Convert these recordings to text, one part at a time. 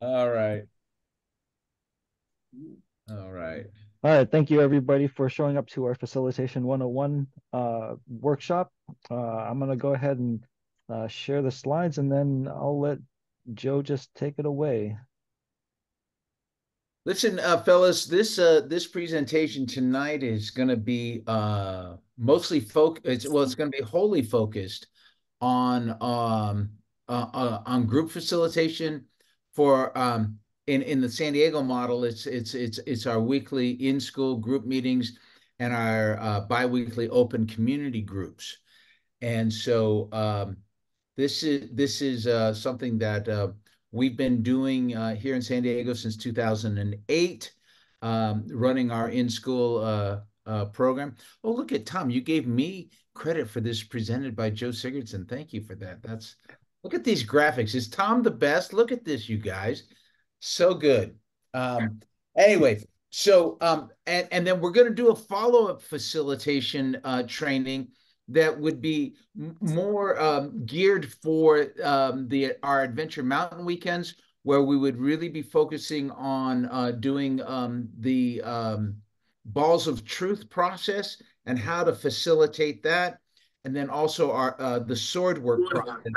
All right. All right. All right, thank you everybody for showing up to our Facilitation 101 uh, workshop. Uh, I'm gonna go ahead and uh, share the slides and then I'll let Joe just take it away. Listen, uh, fellas, this uh, this presentation tonight is going to be uh, mostly focused. Well, it's going to be wholly focused on um, uh, uh, on group facilitation for um, in in the San Diego model. It's it's it's it's our weekly in school group meetings and our uh, biweekly open community groups. And so um, this is this is uh, something that uh, we've been doing uh, here in San Diego since 2008, um, running our in school uh, uh, program. Oh, look at Tom! You gave me credit for this presented by Joe Sigurdson. Thank you for that. That's look at these graphics. Is Tom the best? Look at this, you guys. So good. Um, anyway, so um, and and then we're going to do a follow up facilitation uh, training that would be more um, geared for um, the our adventure mountain weekends, where we would really be focusing on uh, doing um, the um, balls of truth process and how to facilitate that, and then also our uh, the sword work process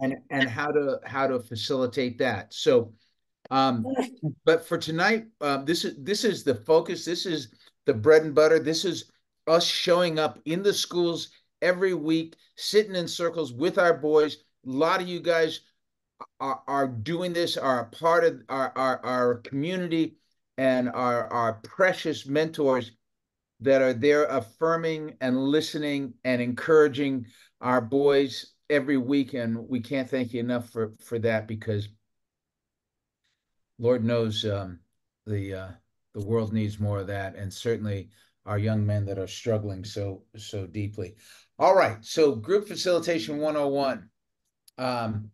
and and how to how to facilitate that. So. Um, but for tonight, uh, this is this is the focus. This is the bread and butter. This is us showing up in the schools every week, sitting in circles with our boys. A lot of you guys are, are doing this, are a part of our, our, our community and our, our precious mentors that are there affirming and listening and encouraging our boys every week. And we can't thank you enough for, for that because Lord knows um, the uh, the world needs more of that, and certainly our young men that are struggling so so deeply. All right, so group facilitation 101. Um,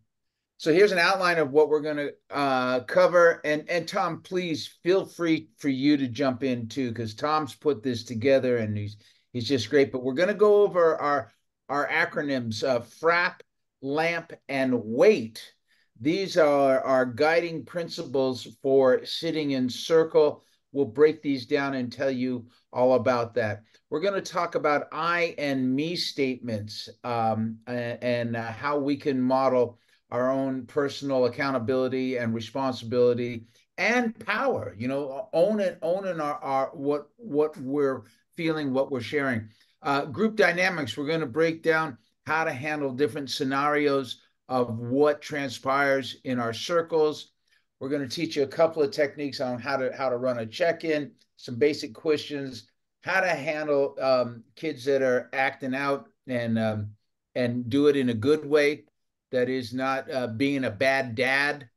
so here's an outline of what we're going to uh, cover, and and Tom, please feel free for you to jump in too, because Tom's put this together and he's he's just great. But we're going to go over our our acronyms: uh, FRAP, LAMP, and WAIT these are our guiding principles for sitting in circle. We'll break these down and tell you all about that. We're going to talk about I and me statements um, and, and uh, how we can model our own personal accountability and responsibility and power. You know, own it, owning our, our what what we're feeling, what we're sharing. Uh, group dynamics. We're going to break down how to handle different scenarios of what transpires in our circles. We're going to teach you a couple of techniques on how to how to run a check-in, some basic questions, how to handle um, kids that are acting out and um, and do it in a good way that is not uh, being a bad dad,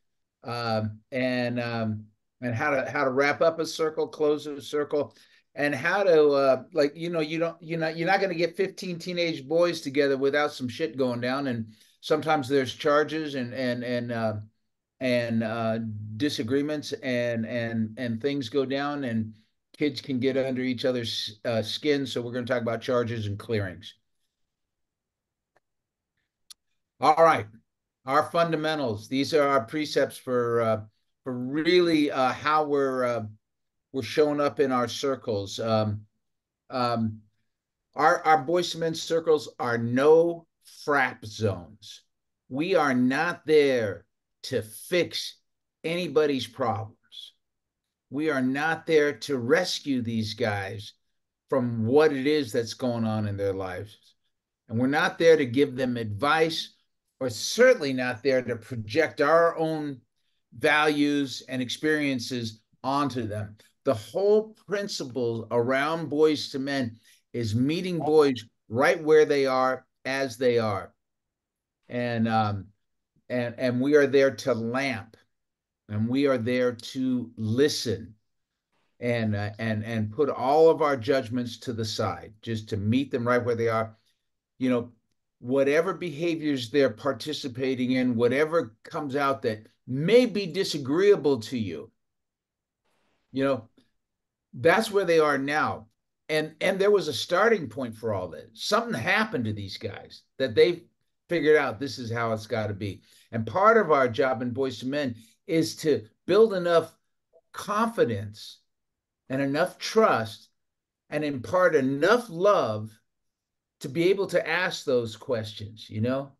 um, and um, and how to how to wrap up a circle, close a circle, and how to uh, like you know you don't you're not you're not going to get 15 teenage boys together without some shit going down and sometimes there's charges and and and uh, and uh, disagreements and and and things go down and kids can get under each other's uh, skin. So we're going to talk about charges and clearings. All right, our fundamentals. These are our precepts for uh, for really uh, how we're uh, we're showing up in our circles. Um, um, our our boys men circles are no frap zones. We are not there to fix anybody's problems. We are not there to rescue these guys from what it is that's going on in their lives. And we're not there to give them advice, or certainly not there to project our own values and experiences onto them. The whole principle around boys to men is meeting boys right where they are as they are. And um, and and we are there to lamp, and we are there to listen, and uh, and and put all of our judgments to the side, just to meet them right where they are. You know, whatever behaviors they're participating in, whatever comes out that may be disagreeable to you, you know, that's where they are now. And and there was a starting point for all this. Something happened to these guys that they figured out this is how it's got to be. And part of our job in boys to men is to build enough confidence and enough trust and impart enough love to be able to ask those questions, you know?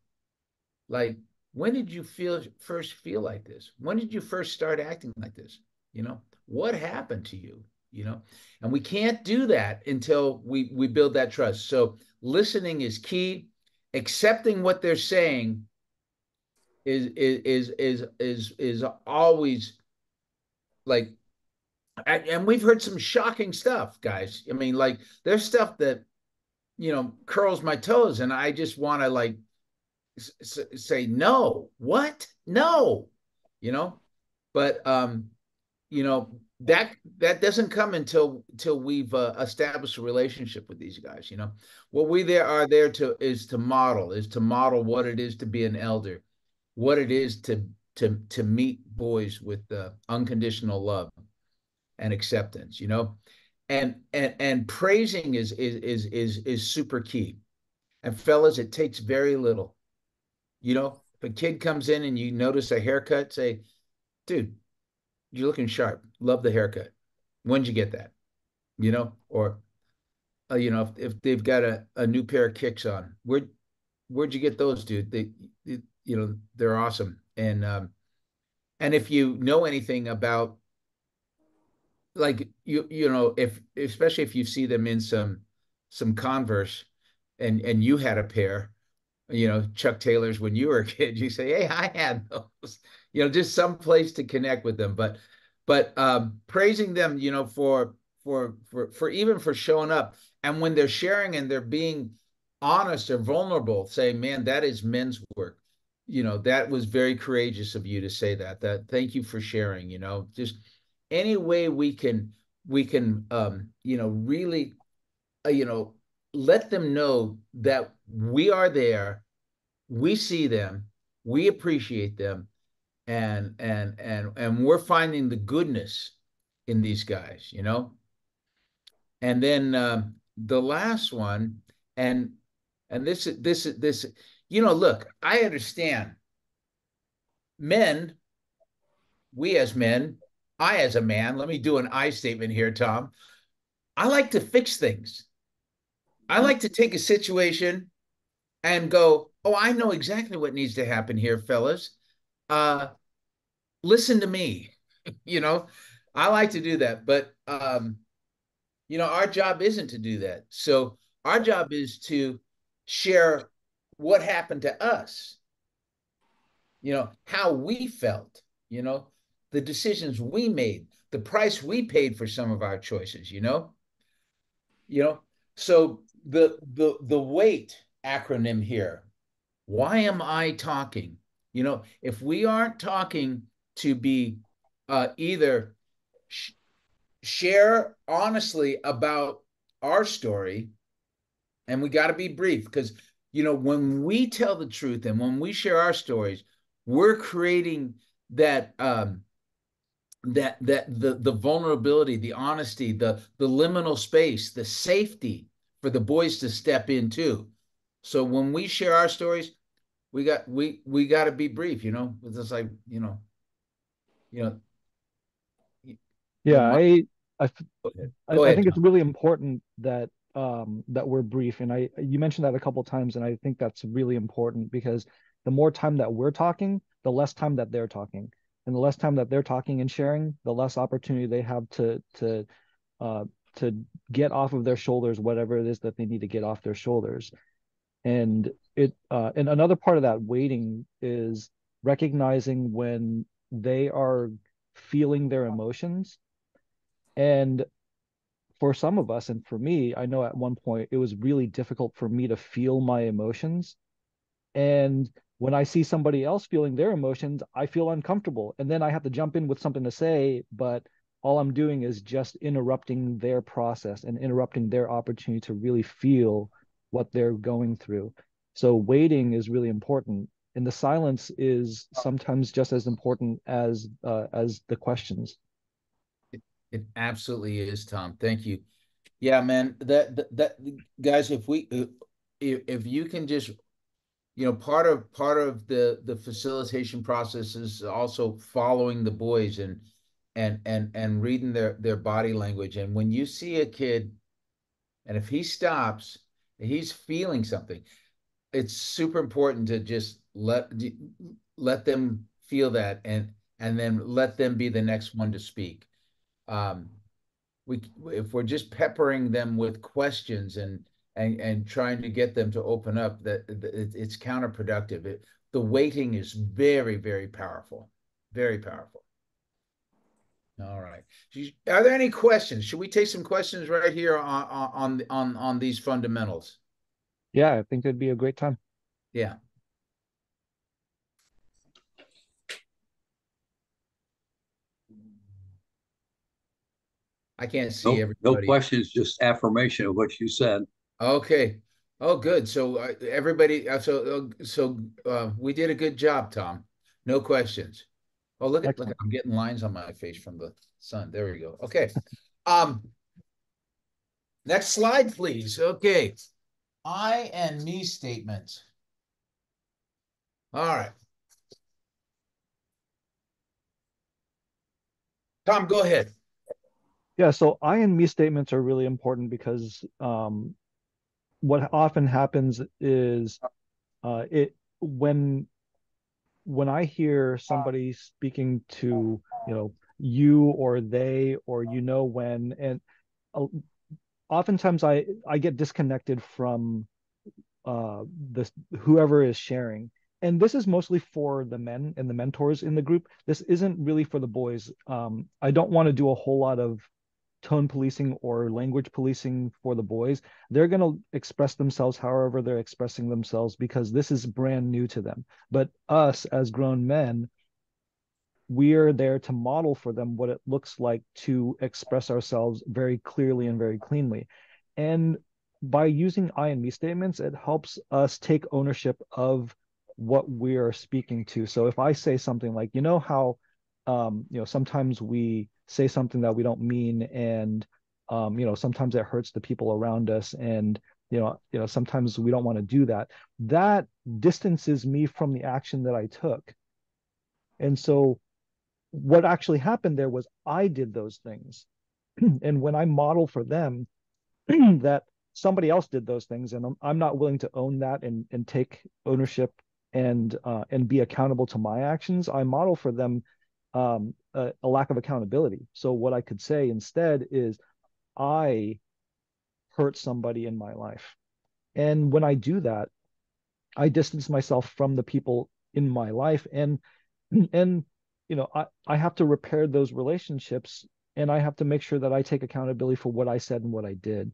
Like, when did you feel first feel like this? When did you first start acting like this? You know, what happened to you? You know, and we can't do that until we we build that trust. So listening is key. Accepting what they're saying is is is is is, is always like and we've heard some shocking stuff guys i mean like there's stuff that you know curls my toes and i just want to like s- say no what? No you know? But um you know that that doesn't come until until we've uh, established a relationship with these guys you know? What we there are there to is to model is to model what it is to be an elder what it is to to to meet boys with uh, unconditional love and acceptance you know and and and praising is is is is is super key. And fellas it takes very little. You know if a kid comes in and you notice a haircut say dude you're looking sharp. Love the haircut. When'd you get that? You know or uh, you know if, if they've got a, a new pair of kicks on where where'd you get those dude? They, they you know they're awesome. And um and if you know anything about like you you know if especially if you see them in some some converse and and you had a pair you know chuck taylors when you were a kid you say hey i had those. You know just some place to connect with them. But but um praising them you know for for for for even for showing up. And when they're sharing and they're being honest or vulnerable saying man that is men's work. You know that was very courageous of you to say that that thank you for sharing you know just any way we can we can um, you know really uh, you know let them know that we are there we see them we appreciate them and and and and we're finding the goodness in these guys you know? And then um, the last one and and this is this is this you know look i understand. Men we as men I, as a man, let me do an I statement here, Tom. I like to fix things. I like to take a situation and go, oh, I know exactly what needs to happen here, fellas. Uh, listen to me. you know, I like to do that, but um, you know, our job isn't to do that. So our job is to share what happened to us. You know, how we felt. You know, the decisions we made, the price we paid for some of our choices, you know? You know, so the the the WAIT acronym here. Why am I talking? You know, if we aren't talking to be uh, either sh- share honestly about our story, and we got to be brief because you know when we tell the truth and when we share our stories, we're creating that um, that that the the vulnerability, the honesty, the the liminal space, the safety for the boys to step into. So when we share our stories, we got we we got to be brief, you know. It's just like you know, you know. Yeah, I I, I, I think it's really important that um that we're brief, and I you mentioned that a couple times, and I think that's really important because the more time that we're talking, the less time that they're talking and the less time that they're talking and sharing, the less opportunity they have to to uh, to get off of their shoulders whatever it is that they need to get off their shoulders. And it uh, and another part of that waiting is recognizing when they are feeling their emotions. And for some of us, and for me, I know at one point it was really difficult for me to feel my emotions. And when I see somebody else feeling their emotions, I feel uncomfortable. And then I have to jump in with something to say, but all I'm doing is just interrupting their process and interrupting their opportunity to really feel what they're going through. So waiting is really important. And the silence is sometimes just as important as uh, as the questions. It, it absolutely is, Tom. Thank you. Yeah, man. That that, that guys, if we if, if you can just you know, part of part of the the facilitation process is also following the boys and and and and reading their their body language. And when you see a kid, and if he stops, he's feeling something. It's super important to just let let them feel that and and then let them be the next one to speak. Um, we if we're just peppering them with questions and and and trying to get them to open up, that it's counterproductive. It, the waiting is very very powerful, very powerful. All right. Are there any questions? Should we take some questions right here on on on on these fundamentals? Yeah, I think it'd be a great time. Yeah. I can't see no, everybody. No questions, just affirmation of what you said. Okay. Oh, good. So uh, everybody, uh, so uh, so uh, we did a good job, Tom. No questions. Oh, look at look! I'm getting lines on my face from the sun. There we go. Okay. Um. Next slide, please. Okay. I and me statements. All right. Tom, go ahead. Yeah, so I and me statements are really important because um, what often happens is uh, it when when I hear somebody speaking to you know you or they or you know when and uh, oftentimes I I get disconnected from uh this whoever is sharing. And this is mostly for the men and the mentors in the group. This isn't really for the boys. Um I don't want to do a whole lot of tone policing or language policing for the boys. They're going to express themselves however they're expressing themselves because this is brand new to them. But us as grown men, we are there to model for them what it looks like to express ourselves very clearly and very cleanly. And by using I and me statements, it helps us take ownership of what we are speaking to. So if I say something like, you know how um, you know, sometimes we say something that we don't mean and um, you know sometimes it hurts the people around us and you know you know sometimes we don't want to do that. That distances me from the action that i took. And so what actually happened there was i did those things. And when i model for them that somebody else did those things and I'm, I'm not willing to own that and and take ownership and uh, and be accountable to my actions i model for them um, a, a lack of accountability. So what I could say instead is, I hurt somebody in my life, and when I do that, I distance myself from the people in my life, and and you know I I have to repair those relationships, and I have to make sure that I take accountability for what I said and what I did,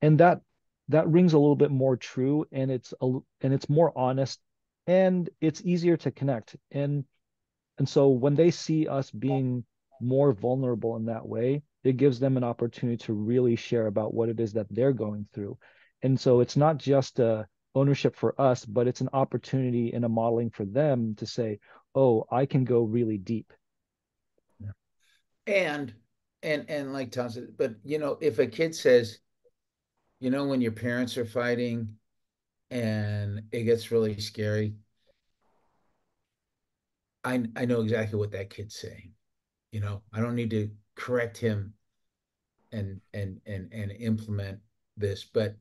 and that that rings a little bit more true, and it's a and it's more honest, and it's easier to connect. And and so when they see us being more vulnerable in that way, it gives them an opportunity to really share about what it is that they're going through. And so it's not just a ownership for us, but it's an opportunity and a modeling for them to say, "Oh, I can go really deep." And and and like Tom said, but you know, if a kid says, you know, when your parents are fighting and it gets really scary, I I know exactly what that kid's saying. You know, I don't need to correct him and and and and implement this, but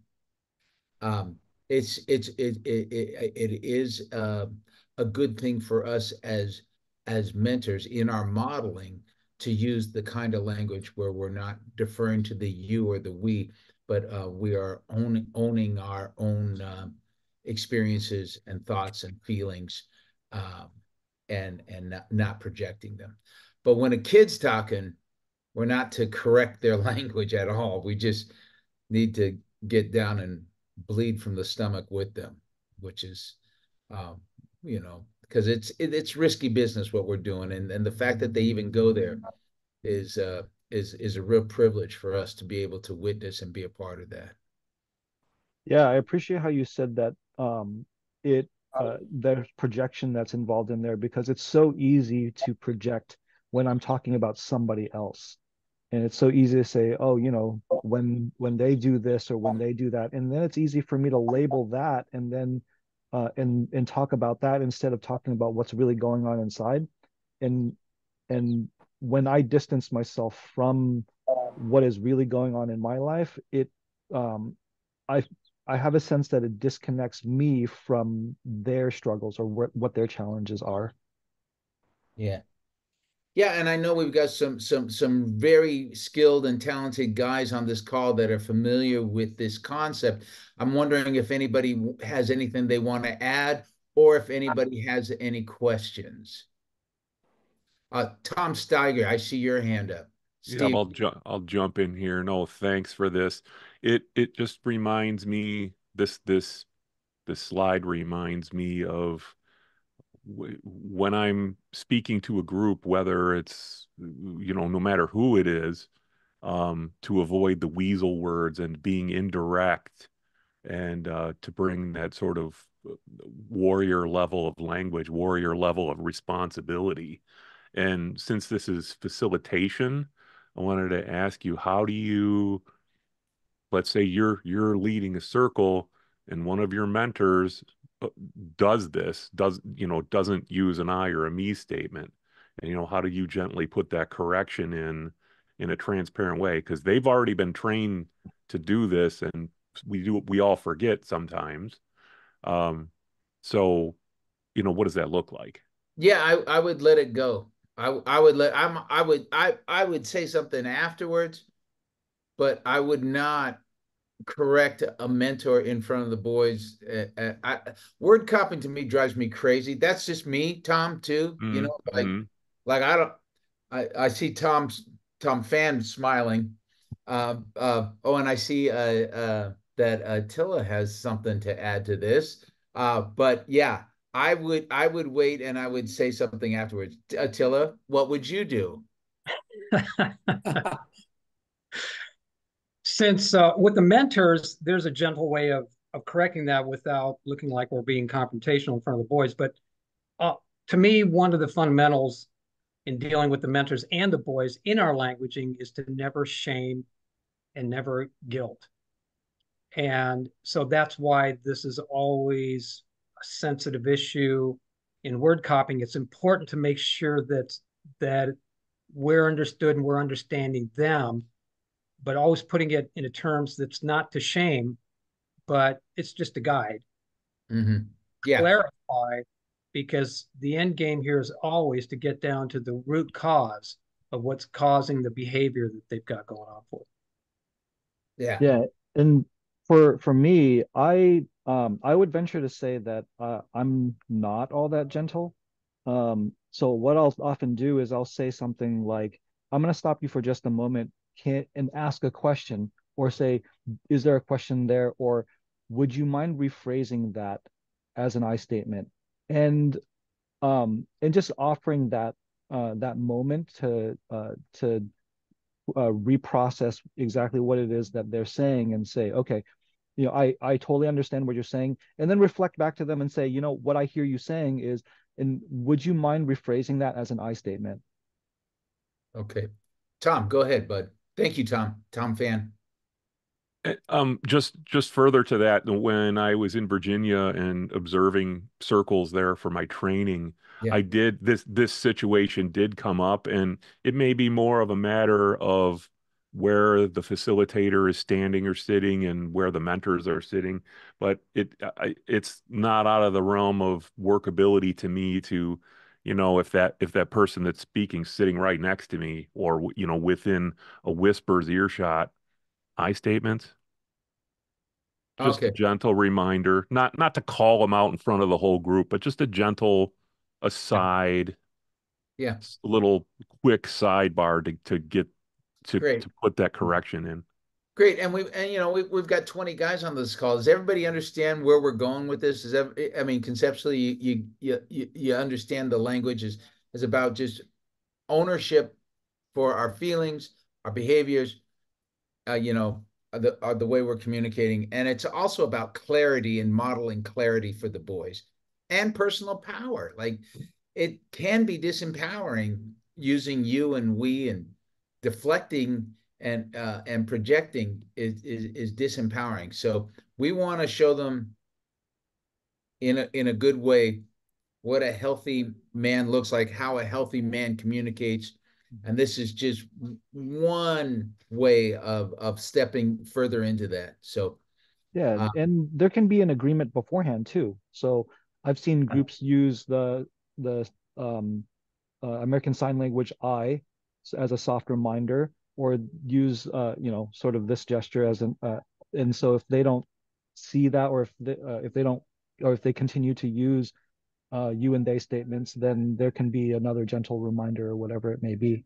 um, it's it's it it it, it is uh, a good thing for us as as mentors in our modeling to use the kind of language where we're not deferring to the you or the we, but uh, we are owning owning our own uh, experiences and thoughts and feelings. Um, and and not, not projecting them. But when a kid's talking, we're not to correct their language at all. We just need to get down and bleed from the stomach with them, which is, um, you know, because it's it, it's risky business what we're doing, and and the fact that they even go there is uh, is is a real privilege for us to be able to witness and be a part of that. Yeah, I appreciate how you said that. Um, it uh, there's projection that's involved in there because it's so easy to project when I'm talking about somebody else. And it's so easy to say, oh, you know, when when they do this or when they do that, and then it's easy for me to label that and then uh, and and talk about that instead of talking about what's really going on inside and and when i distance myself from what is really going on in my life it um i i have a sense that it disconnects me from their struggles or what what their challenges are yeah yeah, and I know we've got some some some very skilled and talented guys on this call that are familiar with this concept. I'm wondering if anybody has anything they want to add or if anybody has any questions. Uh, Tom Steiger, I see your hand up. Steve. Yeah, I'll ju- I'll jump in here. No, thanks for this. It it just reminds me this this this slide reminds me of when I'm speaking to a group, whether it's, you know, no matter who it is, um, to avoid the weasel words and being indirect and uh, to bring that sort of uh, warrior level of language, warrior level of responsibility. And since this is facilitation, I wanted to ask you, how do you, let's say you're you're leading a circle and one of your mentors uh, does this does you know doesn't use an i or a me statement? And you know how do you gently put that correction in in a transparent way? Because they've already been trained to do this and we do we all forget sometimes. Um so you know what does that look like? Yeah i i would let it go i i would let i'm i would i i would say something afterwards but i would not correct a mentor in front of the boys. Uh, uh, I, word copying to me drives me crazy. That's just me, Tom, too. Mm-hmm. You know, like mm-hmm. like I don't. I I see Tom's Tam Phan smiling. Uh, uh, oh, and I see uh, uh, that Attila has something to add to this. Uh, but yeah, I would I would wait and I would say something afterwards. Attila, what would you do? since uh, with the mentors, there's a gentle way of of correcting that without looking like we're being confrontational in front of the boys. But uh, to me, one of the fundamentals in dealing with the mentors and the boys in our languaging is to never shame and never guilt. And so that's why this is always a sensitive issue in word copying. It's important to make sure that that we're understood and we're understanding them but always putting it into terms that's not to shame, but it's just a guide. Mm-hmm. Yeah. Clarify because the end game here is always to get down to the root cause of what's causing the behavior that they've got going on for. Yeah. Yeah. And for for me, I um I would venture to say that uh, I'm not all that gentle. Um so what I'll often do is I'll say something like, I'm gonna stop you for just a moment can't, and ask a question or say, is there a question there? Or would you mind rephrasing that as an I statement? And um, and just offering that uh, that moment to uh, to uh, reprocess exactly what it is that they're saying and say, okay, you know, I I totally understand what you're saying, and then reflect back to them and say, you know, what I hear you saying is, and would you mind rephrasing that as an I statement? Okay, Tom, go ahead, bud. Thank you, Tom. Tam Phan. Eh, um, just just further to that, when I was in Virginia and observing circles there for my training, yeah. I did this this situation did come up, and it may be more of a matter of where the facilitator is standing or sitting and where the mentors are sitting, but it uh, I, it's not out of the realm of workability to me to you know if that if that person that's speaking sitting right next to me or you know within a whisper's earshot i statements. Just okay. a gentle reminder not not to call them out in front of the whole group but just a gentle aside yeah. a little quick sidebar to to get to, to put that correction in Great, and we and you know we we've got twenty guys on this call. Does everybody understand where we're going with this? Is that, I mean conceptually you you you you understand the language is is about just ownership for our feelings, our behaviors, uh, you know, the uh, the way we're communicating, and it's also about clarity and modeling clarity for the boys and personal power. Like it can be disempowering using you and we and deflecting and uh, and projecting is, is is disempowering. So we want to show them in a in a good way what a healthy man looks like, how a healthy man communicates. And this is just one way of of stepping further into that. So yeah, uh, and there can be an agreement beforehand too. So I've seen groups use the the um, uh, American Sign Language I as a soft reminder, or use uh, you know sort of this gesture as an. Uh, and so if they don't see that, or if they, uh, if they don't, or if they continue to use uh, you and they statements, then there can be another gentle reminder or whatever it may be.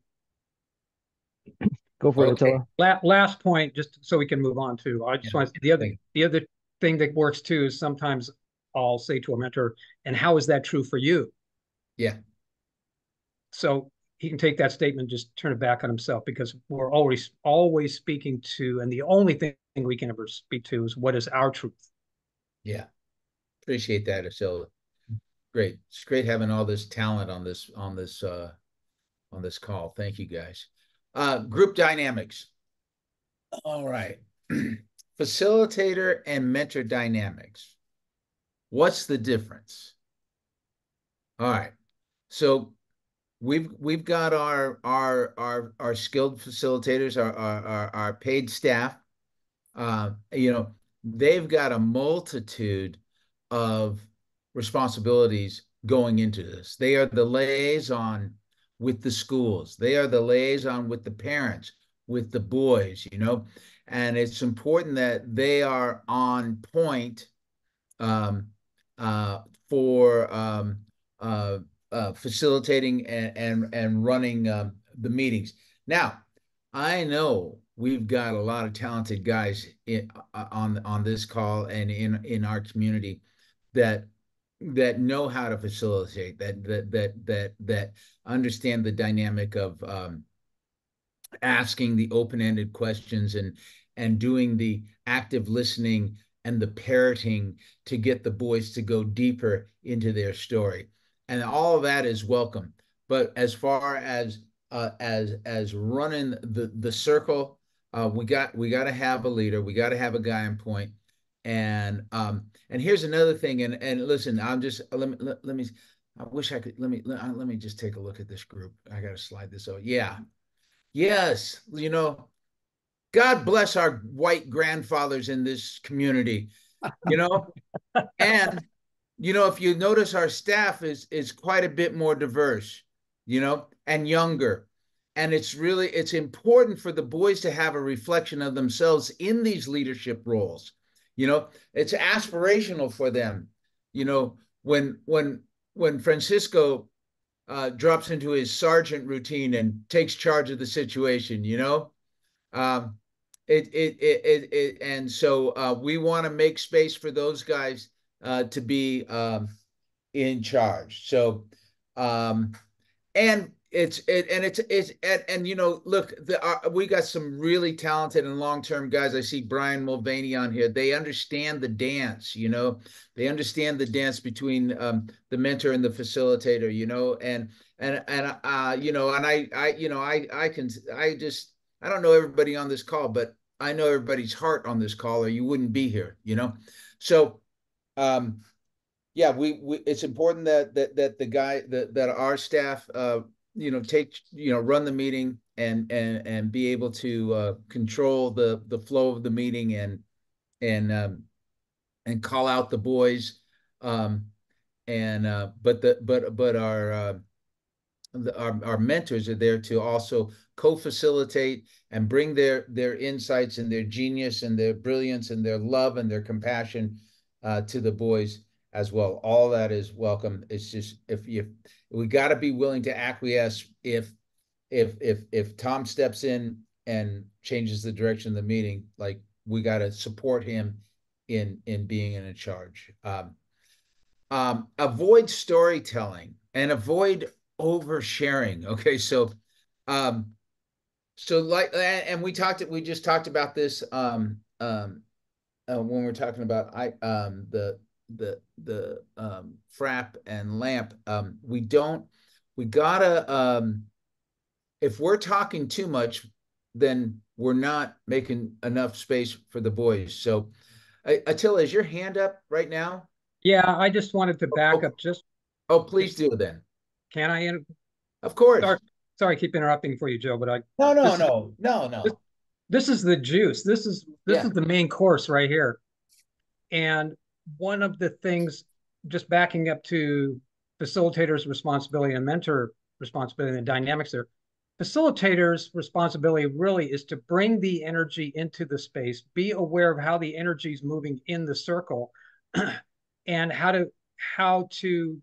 Go for okay. it, Attila. La last point, just so we can move on to. I just yeah. want to, the other the other thing that works too is sometimes I'll say to a mentor, "And how is that true for you?" Yeah. So he can take that statement, just turn it back on himself, because we're always always speaking to, and the only thing we can ever speak to is what is our truth. Yeah, appreciate that, Attila great. It's great having all this talent on this on this uh, on this call. Thank you guys. Uh, group dynamics. All right. Facilitator and mentor dynamics. What's the difference? All right. So we've we've got our our our our skilled facilitators, our our our, paid staff. Uh, you know, they've got a multitude of responsibilities going into this. They are the liaison with the schools. They are the liaison with the parents, with the boys, you know, and it's important that they are on point um, uh, for um, uh, uh, facilitating and and, and running um, the meetings. Now, I know we've got a lot of talented guys in, uh, on on this call and in in our community that that know how to facilitate that that that that that understand the dynamic of um, asking the open-ended questions and and doing the active listening and the parroting to get the boys to go deeper into their story and all of that is welcome. But as far as uh, as as running the the circle uh, we got we got to have a leader. We got to have a guy in point. and um and here's another thing and and listen i'm just let me let, let me i wish i could let me let, let me just take a look at this group. I gotta slide this over. Yeah. Yes you know god bless our white grandfathers in this community you know? And you know if you notice our staff is is quite a bit more diverse you know and younger and it's really it's important for the boys to have a reflection of themselves in these leadership roles you know, it's aspirational for them. You know, when when when Francisco uh, drops into his sergeant routine and takes charge of the situation, you know, um, it, it, it, it, it and so uh, we want to make space for those guys uh, to be um, in charge. So, um, and it's it and it's it's and, and you know look the, uh, we got some really talented and long-term guys. I see brian mulvaney on here. They understand the dance you know? They understand the dance between um, the mentor and the facilitator you know? And and and uh you know and i i you know i i can i just i don't know everybody on this call but i know everybody's heart on this call or you wouldn't be here you know? So um yeah we, we it's important that that that the guy that that our staff uh you know take you know run the meeting and and and be able to uh, control the the flow of the meeting and and um, and call out the boys. Um, and uh, but the but but our, uh, the, our our mentors are there to also co-facilitate and bring their their insights and their genius and their brilliance and their love and their compassion uh, to the boys as well. All that is welcome. It's just if you we got to be willing to acquiesce if if if if Tom steps in and changes the direction of the meeting, like we got to support him in in being in a charge. Um, um, avoid storytelling and avoid oversharing. Okay, so um, so like and we talked we just talked about this um, um, uh, when we we're talking about I um, the the the um, frap and lamp um, we don't we gotta um, if we're talking too much then we're not making enough space for the boys so attila is your hand up right now Yeah, I just wanted to back up just, Oh, please do then. can I, Of course. Sorry. sorry, I keep interrupting for you, Joe, but I, No, no, no, no, no. This is the juice. This is, this Yeah. is the main course right here. And one of the things, just backing up to facilitator's responsibility and mentor responsibility and the dynamics there. Facilitator's responsibility really is to bring the energy into the space, be aware of how the energy is moving in the circle, and how to how to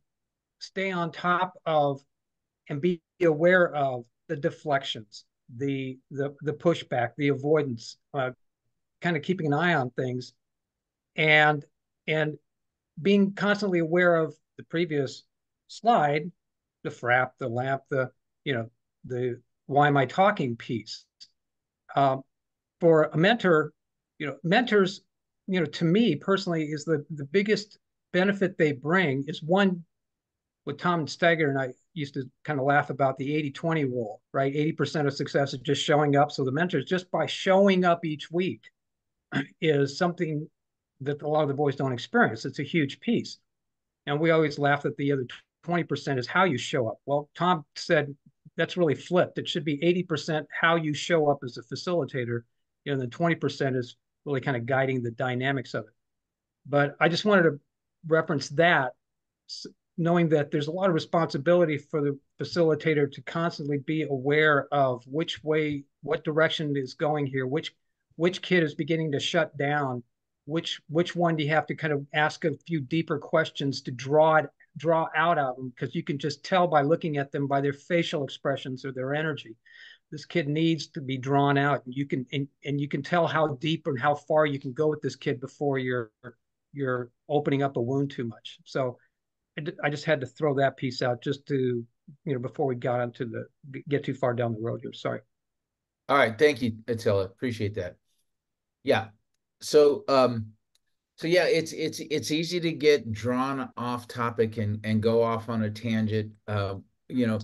stay on top of and be aware of the deflections, the the the pushback, the avoidance, uh, kind of keeping an eye on things, and and being constantly aware of the previous slide, the frap, the lamp, the you know the why am I talking piece. Um, for a mentor, you know, mentors, you know, to me personally, is the the biggest benefit they bring is one. With Tom Steger and I used to kind of laugh about the 80-20 rule, right? 80% of success is just showing up. So the mentors, just by showing up each week, is something that a lot of the boys don't experience. It's a huge piece. And we always laugh that the other 20% is how you show up. Well, Tom said that's really flipped. It should be 80% how you show up as a facilitator, know, then 20% is really kind of guiding the dynamics of it. But I just wanted to reference that, knowing that there's a lot of responsibility for the facilitator to constantly be aware of which way, what direction is going here, which which kid is beginning to shut down, which which one do you have to kind of ask a few deeper questions to draw it draw out of them? Because you can just tell by looking at them by their facial expressions or their energy. This kid needs to be drawn out and you can and, and you can tell how deep and how far you can go with this kid before you're you're opening up a wound too much. So I, just had to throw that piece out just to you know before we got into the get too far down the road here sorry All right, thank you, Attila. Appreciate that. Yeah. So um so yeah, it's it's it's easy to get drawn off topic and and go off on a tangent. Uh, you know,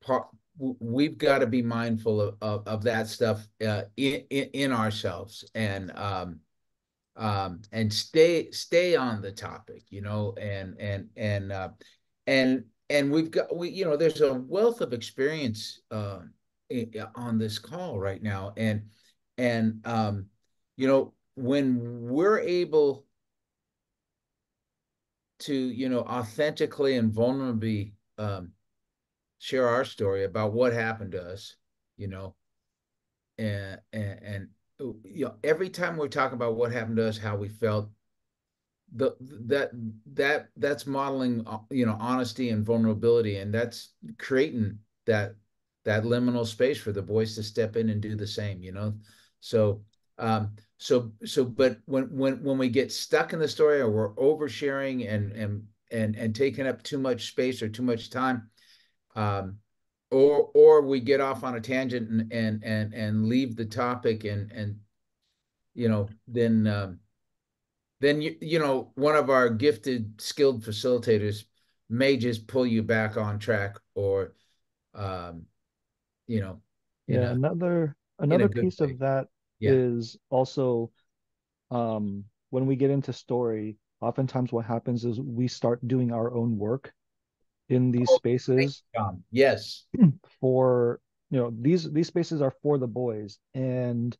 part we've got to be mindful of, of, of that stuff uh, in, in, in ourselves and um um and stay stay on the topic you know and and and uh and and we've got we you know there's a wealth of experience uh on this call right now. And and um you know when we're able to you know authentically and vulnerably um share our story about what happened to us you know and and, and you know every time we're talking about what happened to us how we felt the that that that's modeling you know honesty and vulnerability and that's creating that that liminal space for the boys to step in and do the same you know? So um so so but when when when we get stuck in the story or we're oversharing and and and and taking up too much space or too much time um or or we get off on a tangent and and and, and leave the topic and and you know then um then you you know one of our gifted skilled facilitators may just pull you back on track or um you know yeah another another piece way. of that yeah. is also um when we get into story oftentimes what happens is we start doing our own work in these oh, spaces yes. for you know these these spaces are for the boys and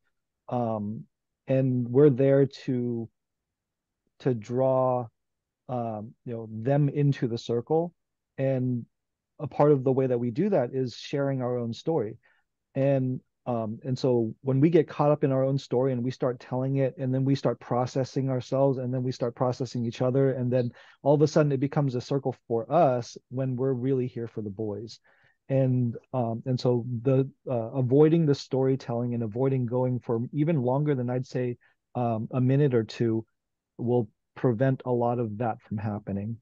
um and we're there to to draw um you know them into the circle. And a part of the way that we do that is sharing our own story. And um, and so when we get caught up in our own story and we start telling it and then we start processing ourselves and then we start processing each other and then all of a sudden it becomes a circle for us when we're really here for the boys. And um, and so the uh, avoiding the storytelling and avoiding going for even longer than i'd say um, a minute or two will prevent a lot of that from happening.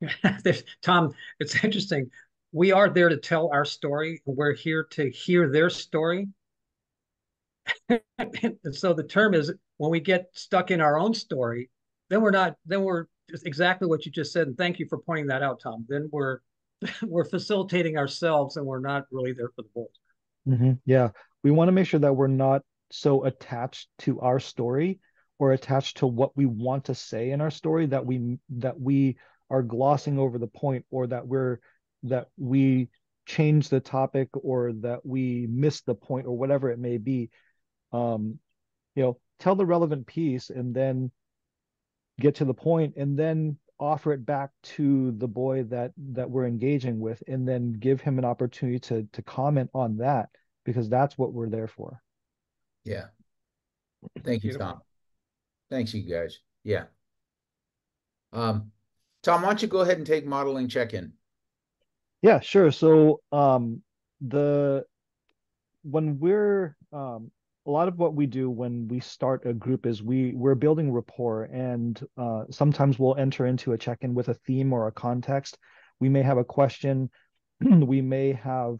Tom it's interesting we are there to tell our story. We're here to hear their story. And so the term is when we get stuck in our own story then we're not then we're exactly what you just said. And thank you for pointing that out tom. Then we're we're facilitating ourselves and we're not really there for the boys. Mm-hmm. yeah. We want to make sure that we're not so attached to our story or attached to what we want to say in our story that we that we are glossing over the point or that we're that we change the topic or that we miss the point or whatever it may be um you know tell the relevant piece and then get to the point and then offer it back to the boy that that we're engaging with and then give him an opportunity to to comment on that because that's what we're there for. Yeah. Thank you tom. Thanks you guys. Yeah. Um tom why don't you go ahead and take modeling check-in Yeah, sure. So um the when we're um a lot of what we do when we start a group is we we're building rapport and uh sometimes we'll enter into a check-in with a theme or a context. We may have a question, we may have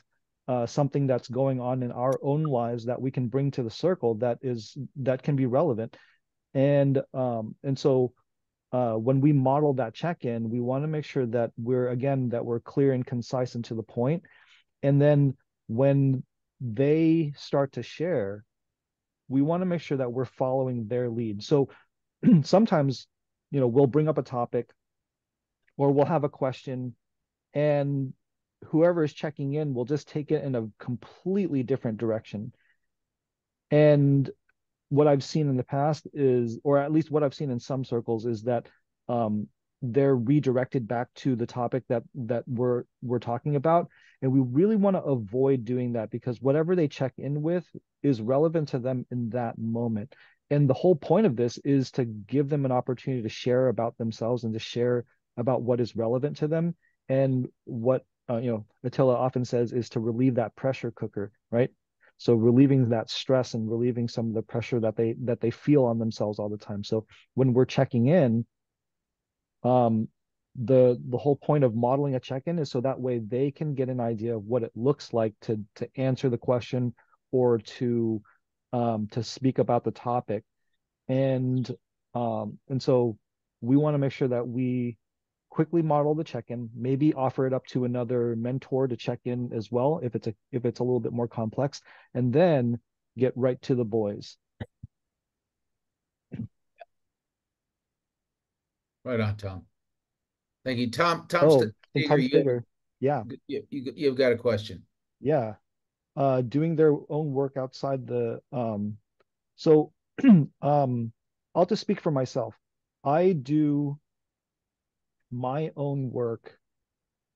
uh something that's going on in our own lives that we can bring to the circle that is that can be relevant. And um and so uh, when we model that check-in, we want to make sure that we're again that we're clear and concise and to the point. And then when they start to share, we want to make sure that we're following their lead. So sometimes, you know, we'll bring up a topic or we'll have a question and whoever is checking in will just take it in a completely different direction. And what I've seen in the past is, or at least what I've seen in some circles, is that um, they're redirected back to the topic that that we're we're talking about, and we really want to avoid doing that because whatever they check in with is relevant to them in that moment. And the whole point of this is to give them an opportunity to share about themselves and to share about what is relevant to them. And what uh, you know, Attila often says is to relieve that pressure cooker, right? So relieving that stress and relieving some of the pressure that they that they feel on themselves all the time. So when we're checking in um the the whole point of modeling a check-in is so that way they can get an idea of what it looks like to to answer the question or to um to speak about the topic. And um and so we want to make sure that we quickly model the check-in, maybe offer it up to another mentor to check in as well if it's a if it's a little bit more complex, and then get right to the boys. right on tom thank you tom tom Oh, St- Tom you, yeah, you, you, you've got a question yeah. Uh, doing their own work outside the um, so um, I'll just speak for myself. I do my own work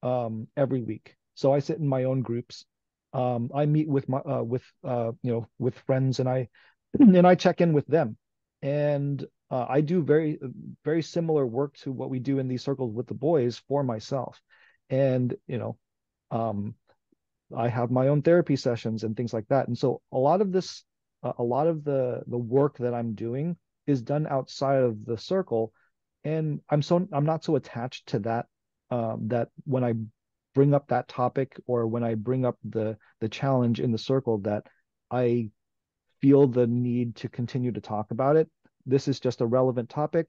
um, every week. So I sit in my own groups. Um, I meet with my uh, with uh, you know with friends, and I and I check in with them. And uh, I do very very similar work to what we do in these circles with the boys for myself. And you know, um, I have my own therapy sessions and things like that. And so a lot of this, uh, a lot of the the work that I'm doing is done outside of the circle and i'm so i'm not so attached to that um, that when i bring up that topic or when i bring up the the challenge in the circle that i feel the need to continue to talk about it. This is just a relevant topic.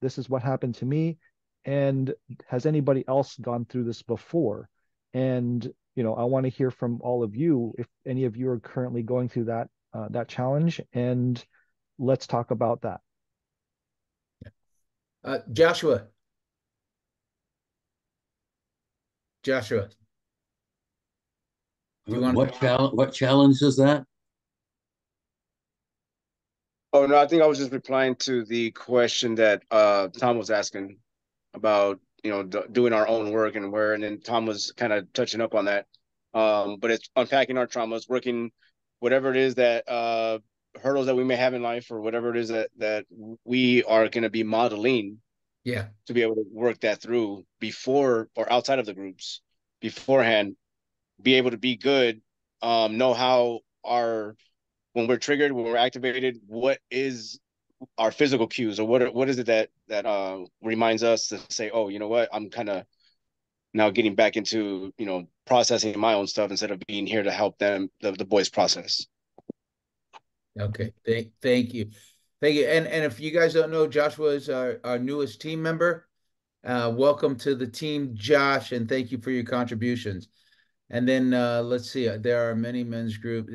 This is what happened to me. And has anybody else gone through this before? And you know i want to hear from all of you if any of you are currently going through that uh, that challenge. And let's talk about that uh, joshua joshua You want- What challenge, what challenge is that? Oh, no, I think I was just replying to the question that uh Tom was asking about, you know, d- doing our own work and where, and then Tom was kind of touching up on that. Um, but it's unpacking our traumas, working whatever it is that uh hurdles that we may have in life or whatever it is that that we are going to be modeling yeah. to be able to work that through before or outside of the groups beforehand be able to be good um know how our when we're triggered when we're activated what is our physical cues or what what is it that that uh reminds us to say oh you know what? I'm kind of now getting back into you know processing my own stuff instead of being here to help them the, the boys process Okay, thank thank you, thank you. And and if you guys don't know, Joshua is our, our newest team member. Uh, welcome to the team, Josh, and thank you for your contributions. And then uh, let's see, there are many men's group.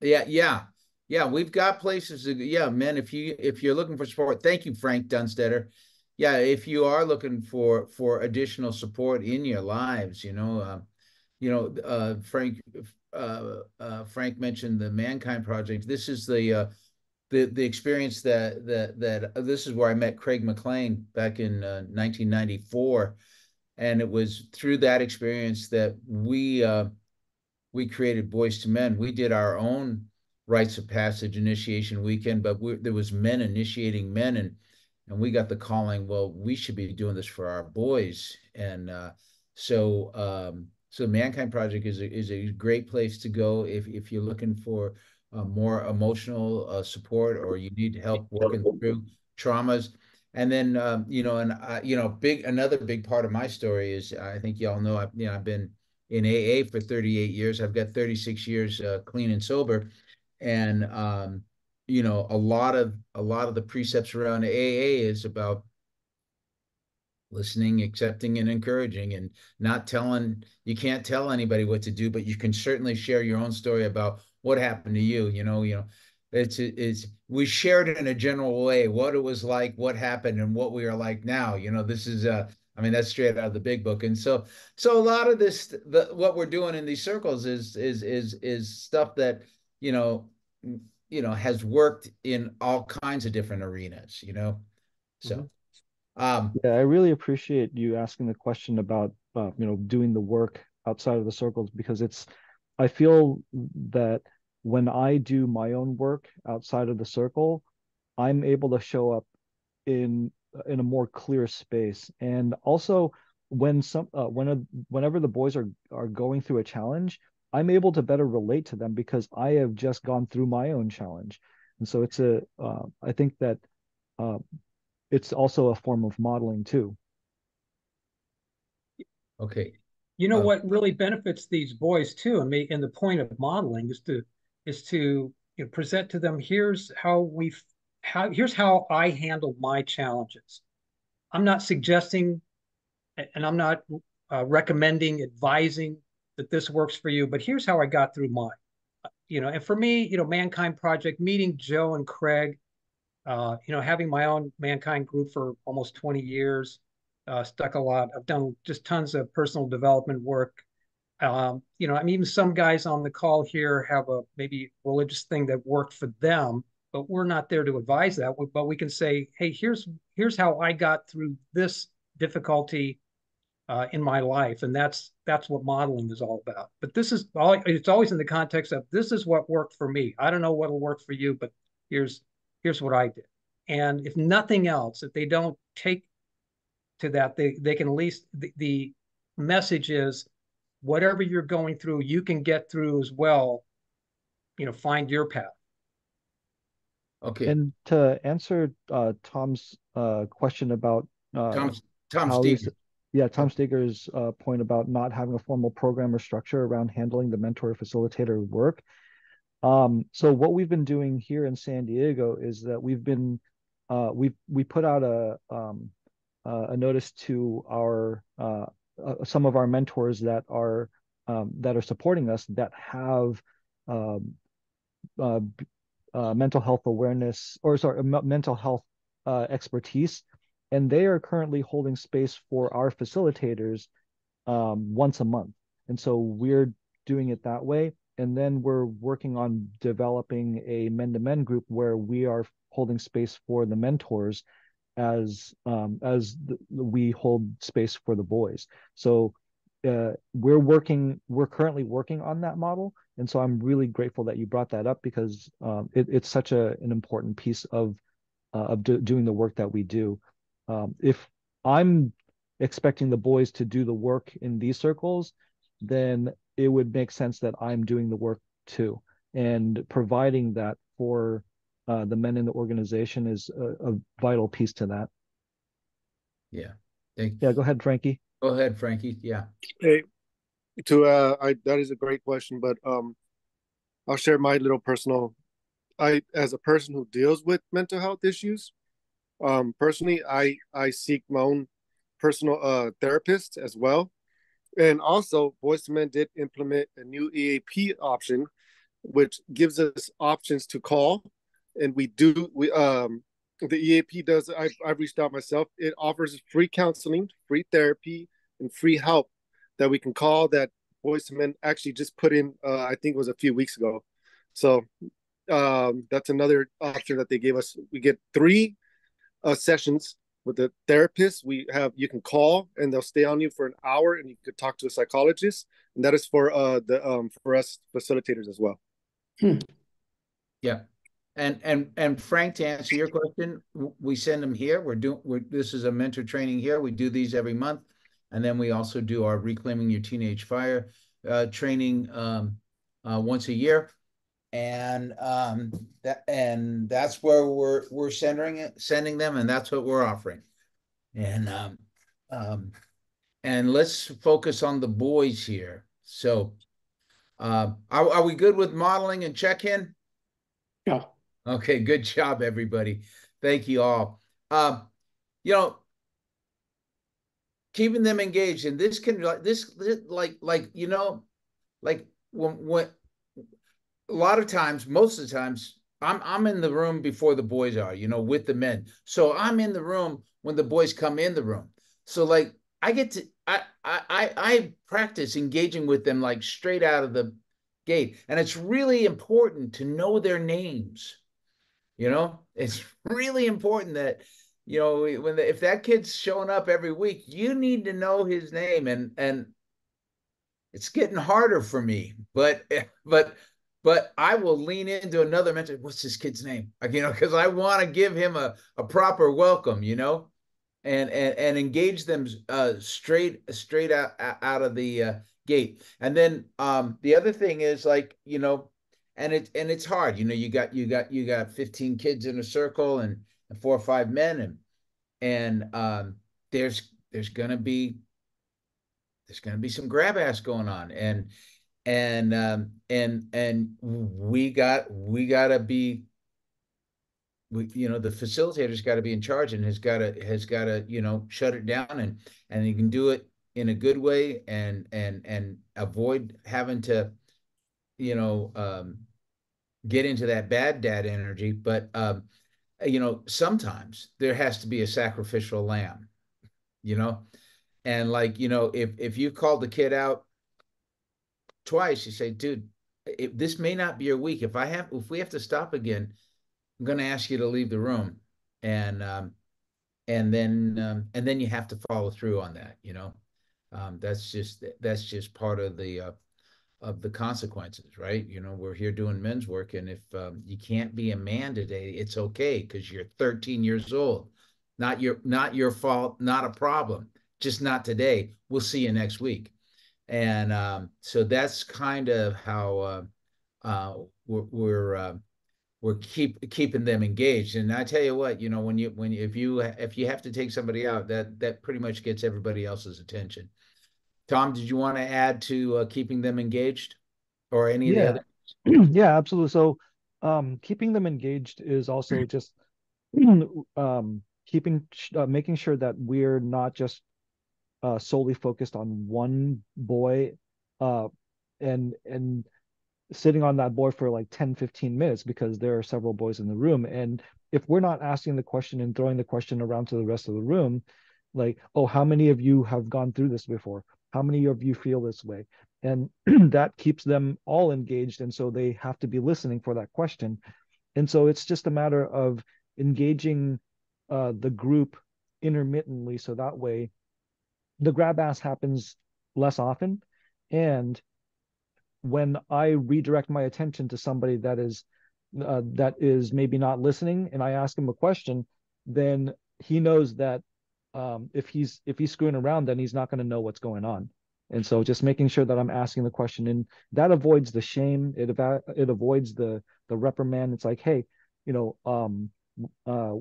Yeah, yeah. Yeah, we've got places. To, yeah, men. If you if you're looking for support, thank you, Frank Dunstetter. Yeah, if you are looking for for additional support in your lives, you know, uh, you know, uh, Frank uh, uh, Frank mentioned the Mankind Project. This is the uh, the the experience that that that uh, this is where I met Craig McLean back in 1994, uh, and it was through that experience that we we created Boys to Men. We did our own rites of passage initiation weekend, but we, there was men initiating men, and and we got the calling. Well, we should be doing this for our boys, and uh, so um, so Mankind Project is a, is a great place to go if if you're looking for uh, more emotional uh, support or you need help working through traumas. And then um, you know, and uh, you know, big another big part of my story is I think y'all know I've you know I've been in AA for 38 years. I've got 36 years uh, clean and sober, and um, you know a lot of a lot of the precepts around AA is about listening, accepting, and encouraging, and not telling. You can't tell anybody what to do, but you can certainly share your own story about what happened to you. You know, you know, it's it's we shared in a general way what it was like, what happened, and what we are like now. You know, this is uh I mean, that's straight out of the big book. And so, so a lot of this, the, what we're doing in these circles is, is, is, is stuff that, you know, you know, has worked in all kinds of different arenas, you know? So, mm-hmm. Um, yeah, I really appreciate you asking the question about, uh, you know, doing the work outside of the circles because it's, I feel that when I do my own work outside of the circle, I'm able to show up in in a more clear space. And also when some uh, when a, whenever the boys are are going through a challenge i'm able to better relate to them because i have just gone through my own challenge. And so it's a uh, I think that uh, it's also a form of modeling too okay you know uh, what really benefits these boys too and me and the point of modeling is to is to you know, present to them here's how we how here's how I handle my challenges. I'm not suggesting, and I'm not uh, recommending, advising that this works for you, but here's how I got through mine. You know, and for me, you know, Mankind Project, meeting Joe and Craig, uh, you know, having my own Mankind group for almost 20 years, uh, stuck a lot. I've done just tons of personal development work. Um, you know, I mean, even some guys on the call here have a maybe religious thing that worked for them but we're not there to advise that. But we can say, hey, here's here's how I got through this difficulty uh, in my life, and that's that's what modeling is all about. But this is all it's always in the context of this is what worked for me. I don't know what'll work for you, but here's here's what I did. And if nothing else, if they don't take to that, they they can at least the, the message is whatever you're going through, you can get through as well. You know, find your path. Okay. And to answer uh, Tom's uh, question about uh, Tom, Tom Steger. Yeah, Tom Steger's uh, point about not having a formal program or structure around handling the mentor facilitator work. Um, so what we've been doing here in San Diego is that we've been uh, we we put out a um, uh, a notice to our uh, uh, some of our mentors that are um, that are supporting us that have um, uh, uh, mental health awareness or sorry mental health expertise. And they are currently holding space for our facilitators um, once a month. And so we're doing it that way and then we're working on developing a men-to-men group where we are holding space for the mentors as um, as the, we hold space for the boys. So uh, we're working we're currently working on that model. And so i'm really grateful that you brought that up because um, it, it's such a, an important piece of uh, of do, doing the work that we do. Um, if i'm expecting the boys to do the work in these circles then it would make sense that i'm doing the work too and providing that for uh, the men in the organization is a, a vital piece to that yeah Thank yeah go ahead frankie Go ahead, Frankie. Yeah. Hey, to uh, I that is a great question, but um, I'll share my little personal. I, as a person who deals with mental health issues, um, personally, I I seek my own personal uh therapist as well, and also Men did implement a new EAP option which gives us options to call. And we do we um the EAP does I I've reached out myself. It offers free counseling, free therapy, and free help that we can call that Men actually just put in uh, I think it was a few weeks ago. So um, that's another option that they gave us. We get three uh, sessions with the therapist. We have you can call and they'll stay on you for an hour, and you could talk to a psychologist, and that is for uh the um for us facilitators as well. Hmm. Yeah. And and and Frank, to answer your question, we send them here. We're doing we're this is a mentor training here. We do these every month, and then we also do our reclaiming your teenage fire uh, training um, uh, once a year and um, that and that's where we're we're sending it, sending them, and that's what we're offering. And um, um, and let's focus on the boys here. So, uh, are, are we good with modeling and check-in? Yeah. Okay. Good job, everybody. Thank you all. Um, you know, keeping them engaged, and this can this, this like like you know, like when when a lot of times, most of the times, I'm I'm in the room before the boys are, you know, with the men. So I'm in the room when the boys come in the room. So like I get to I I I practice engaging with them like straight out of the gate. And it's really important to know their names. You know, it's really important that you know when the, if that kid's showing up every week, you need to know his name and and it's getting harder for me. But but but I will lean into another mentor. What's this kid's name? You know, because I want to give him a, a proper welcome, you know, and and and engage them uh, straight straight out out of the uh, gate. And then um, the other thing is like you know, and it and it's hard. You know, you got you got you got fifteen kids in a circle and, and four or five men, and and um, there's there's gonna be there's gonna be some grab ass going on, and and um, and and we got we got to be we, you know the facilitator's got to be in charge and has got to has got to you know shut it down and and you can do it in a good way and and and avoid having to you know um, get into that bad dad energy. But um, you know sometimes there has to be a sacrificial lamb you know? And like you know if if you called the kid out twice, you say, dude, if this may not be your week. If I have, if we have to stop again, I'm going to ask you to leave the room, and um, and then um, and then you have to follow through on that. You know, um, that's just that's just part of the uh, of the consequences, right? You know, we're here doing men's work, and if um, you can't be a man today, it's okay because you're 13 years old. Not your not your fault, not a problem. Just not today. We'll see you next week and um, so that's kind of how uh, uh, we're we're, uh, we're keep keeping them engaged. And I tell you what, you know, when you when if you if you have to take somebody out, that that pretty much gets everybody else's attention. Tom, did you want to add to uh, keeping them engaged, or any yeah. of the other? yeah, absolutely. So, um, keeping them engaged is also just um, keeping uh, making sure that we're not just uh, solely focused on one boy uh, and and sitting on that boy for like 10 15 minutes because there are several boys in the room. And if we're not asking the question and throwing the question around to the rest of the room like oh how many of you have gone through this before? How many of you feel this way? And that keeps them all engaged and so they have to be listening for that question. And so it's just a matter of engaging uh, the group intermittently so that way the grab ass happens less often. And when i redirect my attention to somebody that is uh, that is maybe not listening and i ask him a question then he knows that um, if he's if he's screwing around then he's not going to know what's going on. And so just making sure that i'm asking the question and that avoids the shame. It it avoids the the reprimand. It's like hey you know um uh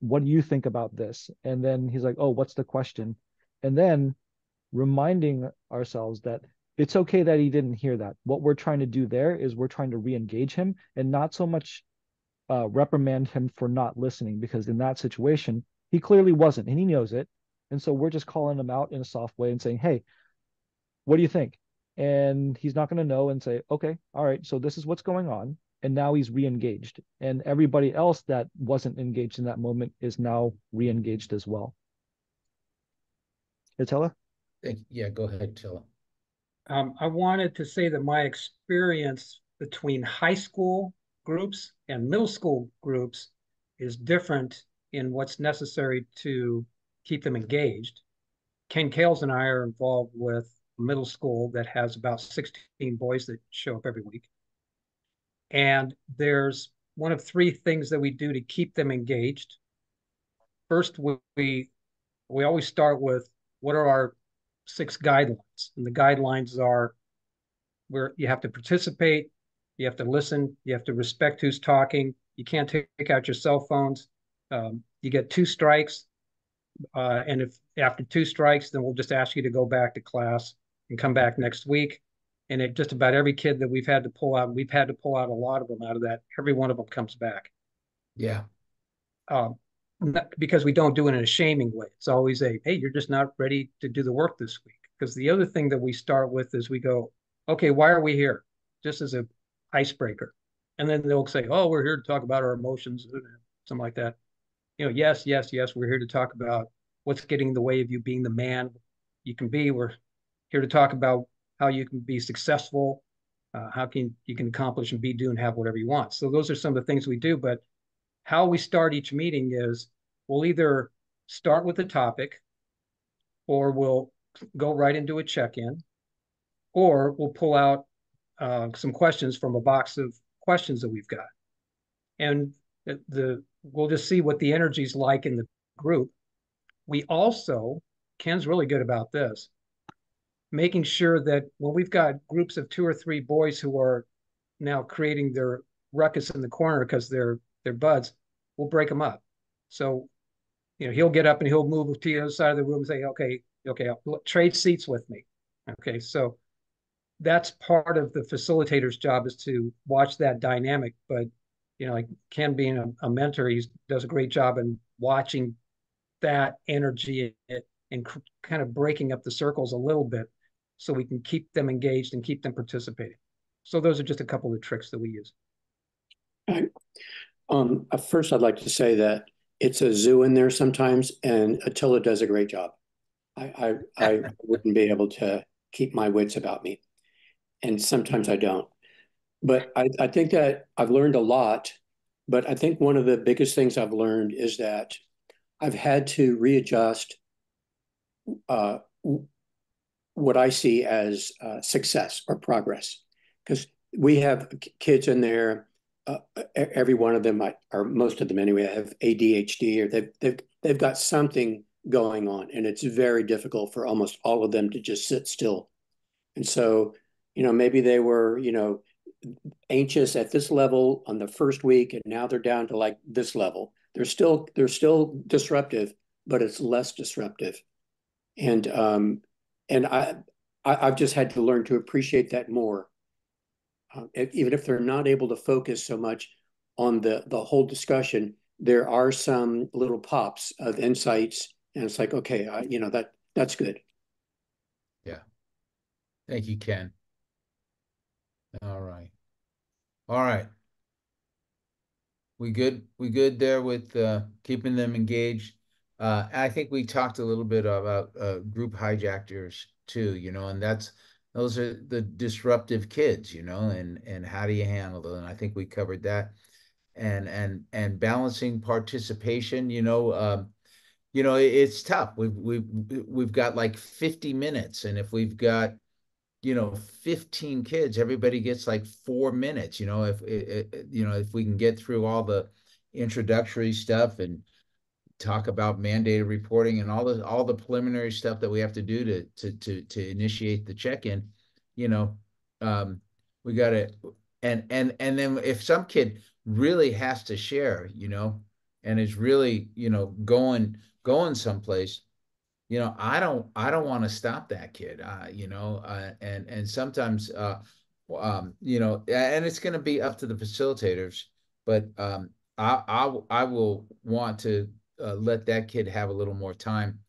what do you think about this? And then he's like oh what's the question and then reminding ourselves that it's okay that he didn't hear that. What we're trying to do there is we're trying to re-engage him and not so much uh, reprimand him for not listening, because in that situation, he clearly wasn't, and he knows it. And so we're just calling him out in a soft way and saying, "Hey, what do you think? and he's not going to know and say, okay, all right, so this is what's going on. And now he's re-engaged. And everybody else that wasn't engaged in that moment is now re-engaged as well. Attila? Thank, yeah, go ahead, Tilla. Um, I wanted to say that my experience between high school groups and middle school groups is different in what's necessary to keep them engaged. Ken Kales and I are involved with a middle school that has about 16 boys that show up every week. And there's one of three things that we do to keep them engaged. First, we we always start with what are our six guidelines, and the guidelines are where you have to participate, you have to listen, you have to respect who's talking, you can't take out your cell phones, um, you get two strikes, uh, and if after two strikes, then we'll just ask you to go back to class and come back next week. And it just about every kid that we've had to pull out, we've had to pull out a lot of them out of that. Every one of them comes back. Yeah. Um, because we don't do it in a shaming way. It's always a, hey, you're just not ready to do the work this week. Because the other thing that we start with is we go, okay, why are we here? Just as a icebreaker. And then they'll say, oh, we're here to talk about our emotions, something like that. You know, yes, yes, yes, we're here to talk about what's getting in the way of you being the man you can be. We're here to talk about how you can be successful, uh, how can you can accomplish and be, do, and have whatever you want. So those are some of the things we do. But how we start each meeting is we'll either start with a topic, or we'll go right into a check-in, or we'll pull out uh, some questions from a box of questions that we've got, and the, the we'll just see what the energy's like in the group. We also Ken's really good about this making sure that when we've got groups of two or three boys who are now creating their ruckus in the corner because they're they're buds, we'll break them up. So, you know, he'll get up and he'll move to the other side of the room and say, "Okay, okay, I'll trade seats with me." Okay, so that's part of the facilitator's job is to watch that dynamic. But you know, like Ken being a, a mentor, he does a great job in watching that energy and kind of breaking up the circles a little bit so we can keep them engaged and keep them participating. So those are just a couple of tricks that we use. Right. Um, uh, first, I'd like to say that it's a zoo in there sometimes, and Attila does a great job. I, I, I wouldn't be able to keep my wits about me, and sometimes I don't. But I, I think that I've learned a lot. But I think one of the biggest things I've learned is that I've had to readjust uh, what I see as uh, success or progress. Because we have kids in there, uh, every one of them, or most of them anyway, have ADHD or they've, they've, they've got something going on. And it's very difficult for almost all of them to just sit still. And so, you know, maybe they were, you know, anxious at this level on the first week and now they're down to like this level. They're still, they're still disruptive, but it's less disruptive. And um, and I, I have just had to learn to appreciate that more. Uh, even if they're not able to focus so much on the the whole discussion, there are some little pops of insights, and it's like, okay, I, you know that that's good. Yeah. Thank you, Ken. All right. All right. We good? We good there with uh, keeping them engaged? Uh, I think we talked a little bit about uh, group hijackers too, you know, and that's those are the disruptive kids, you know, and and how do you handle them? And I think we covered that, and and and balancing participation, you know, um, you know, it's tough. We've we've we've got like fifty minutes, and if we've got you know 15 kids everybody gets like four minutes you know if it, you know if we can get through all the introductory stuff and talk about mandated reporting and all the all the preliminary stuff that we have to do to to to to initiate the check-in you know um we got to and and and then if some kid really has to share you know and is really you know going going someplace you know i don't i don't want to stop that kid uh you know uh, and and sometimes uh um you know and it's going to be up to the facilitators but um I, I I will want to uh, let that kid have a little more time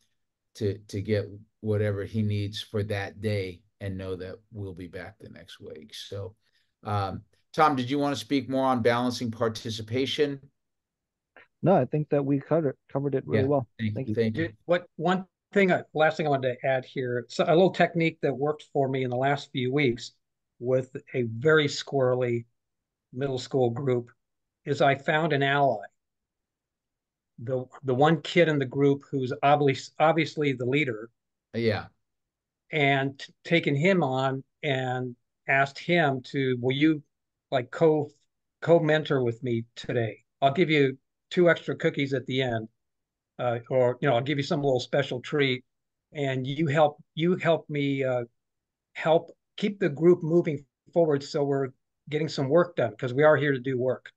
to to get whatever he needs for that day and know that we'll be back the next week. So, um, Tom, did you want to speak more on balancing participation? No, I think that we covered covered it really Yeah, well. Thank, Thank you. you. Thank you. What one thing, I- last thing I wanted to add here, it's a little technique that worked for me in the last few weeks with a very squirrely middle school group is I found an ally. The the one kid in the group who's obviously obviously the leader. Yeah. and taken him on and asked him to will you like co co-mentor with me today? I'll give you two extra cookies at the end uh, or you know i'll give you some little special treat and you help you help me uh, help keep the group moving forward so we're getting some work done because we are here to do work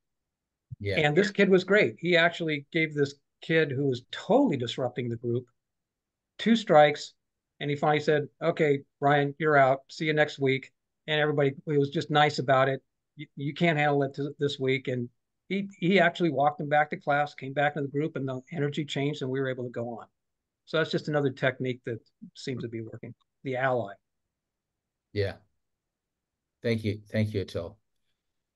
Yeah. and this kid was great. He actually gave this kid who was totally disrupting the group two strikes. And he finally said, Okay, Ryan, you're out. See you next week. And everybody he was just nice about it. You, you can't handle it this week. And he, he actually walked him back to class, came back to the group, and the energy changed, and we were able to go on. So that's just another technique that seems to be working. The ally. Yeah. Thank you. Thank you, Attila.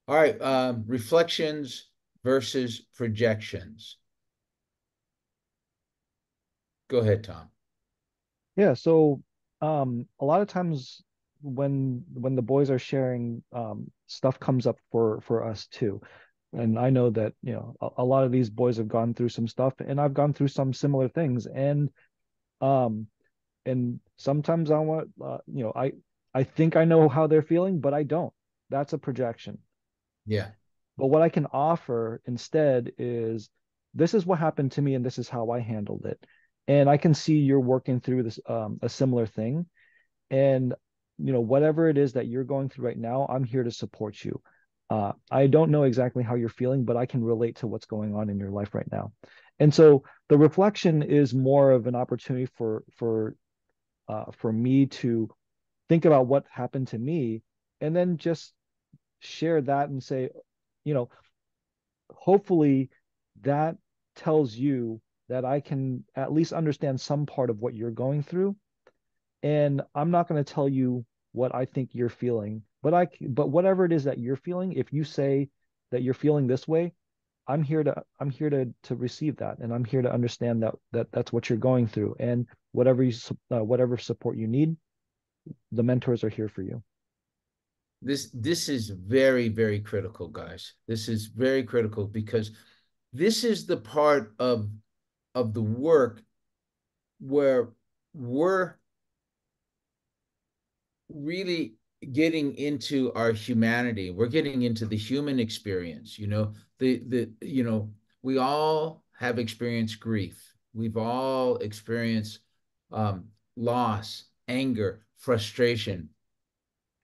All right. Um, reflections versus projections. Go ahead, Tom. Yeah, so um a lot of times when when the boys are sharing um stuff comes up for for us too. And I know that, you know, a, a lot of these boys have gone through some stuff and I've gone through some similar things and um and sometimes I want uh, you know, I I think I know how they're feeling, but I don't. That's a projection. Yeah. But what I can offer instead is this is what happened to me and this is how I handled it. And I can see you're working through this um, a similar thing. And you know, whatever it is that you're going through right now, I'm here to support you. Uh, I don't know exactly how you're feeling, but I can relate to what's going on in your life right now. And so the reflection is more of an opportunity for for uh, for me to think about what happened to me and then just share that and say, you know, hopefully that tells you that I can at least understand some part of what you're going through. And I'm not going to tell you what I think you're feeling, but I but whatever it is that you're feeling, if you say that you're feeling this way, I'm here to I'm here to to receive that, and I'm here to understand that that that's what you're going through, and whatever you uh, whatever support you need, the mentors are here for you. This this is very very critical, guys. This is very critical because this is the part of of the work where we're really getting into our humanity. We're getting into the human experience you know the the you know we all have experienced grief. We've all experienced um, loss anger frustration.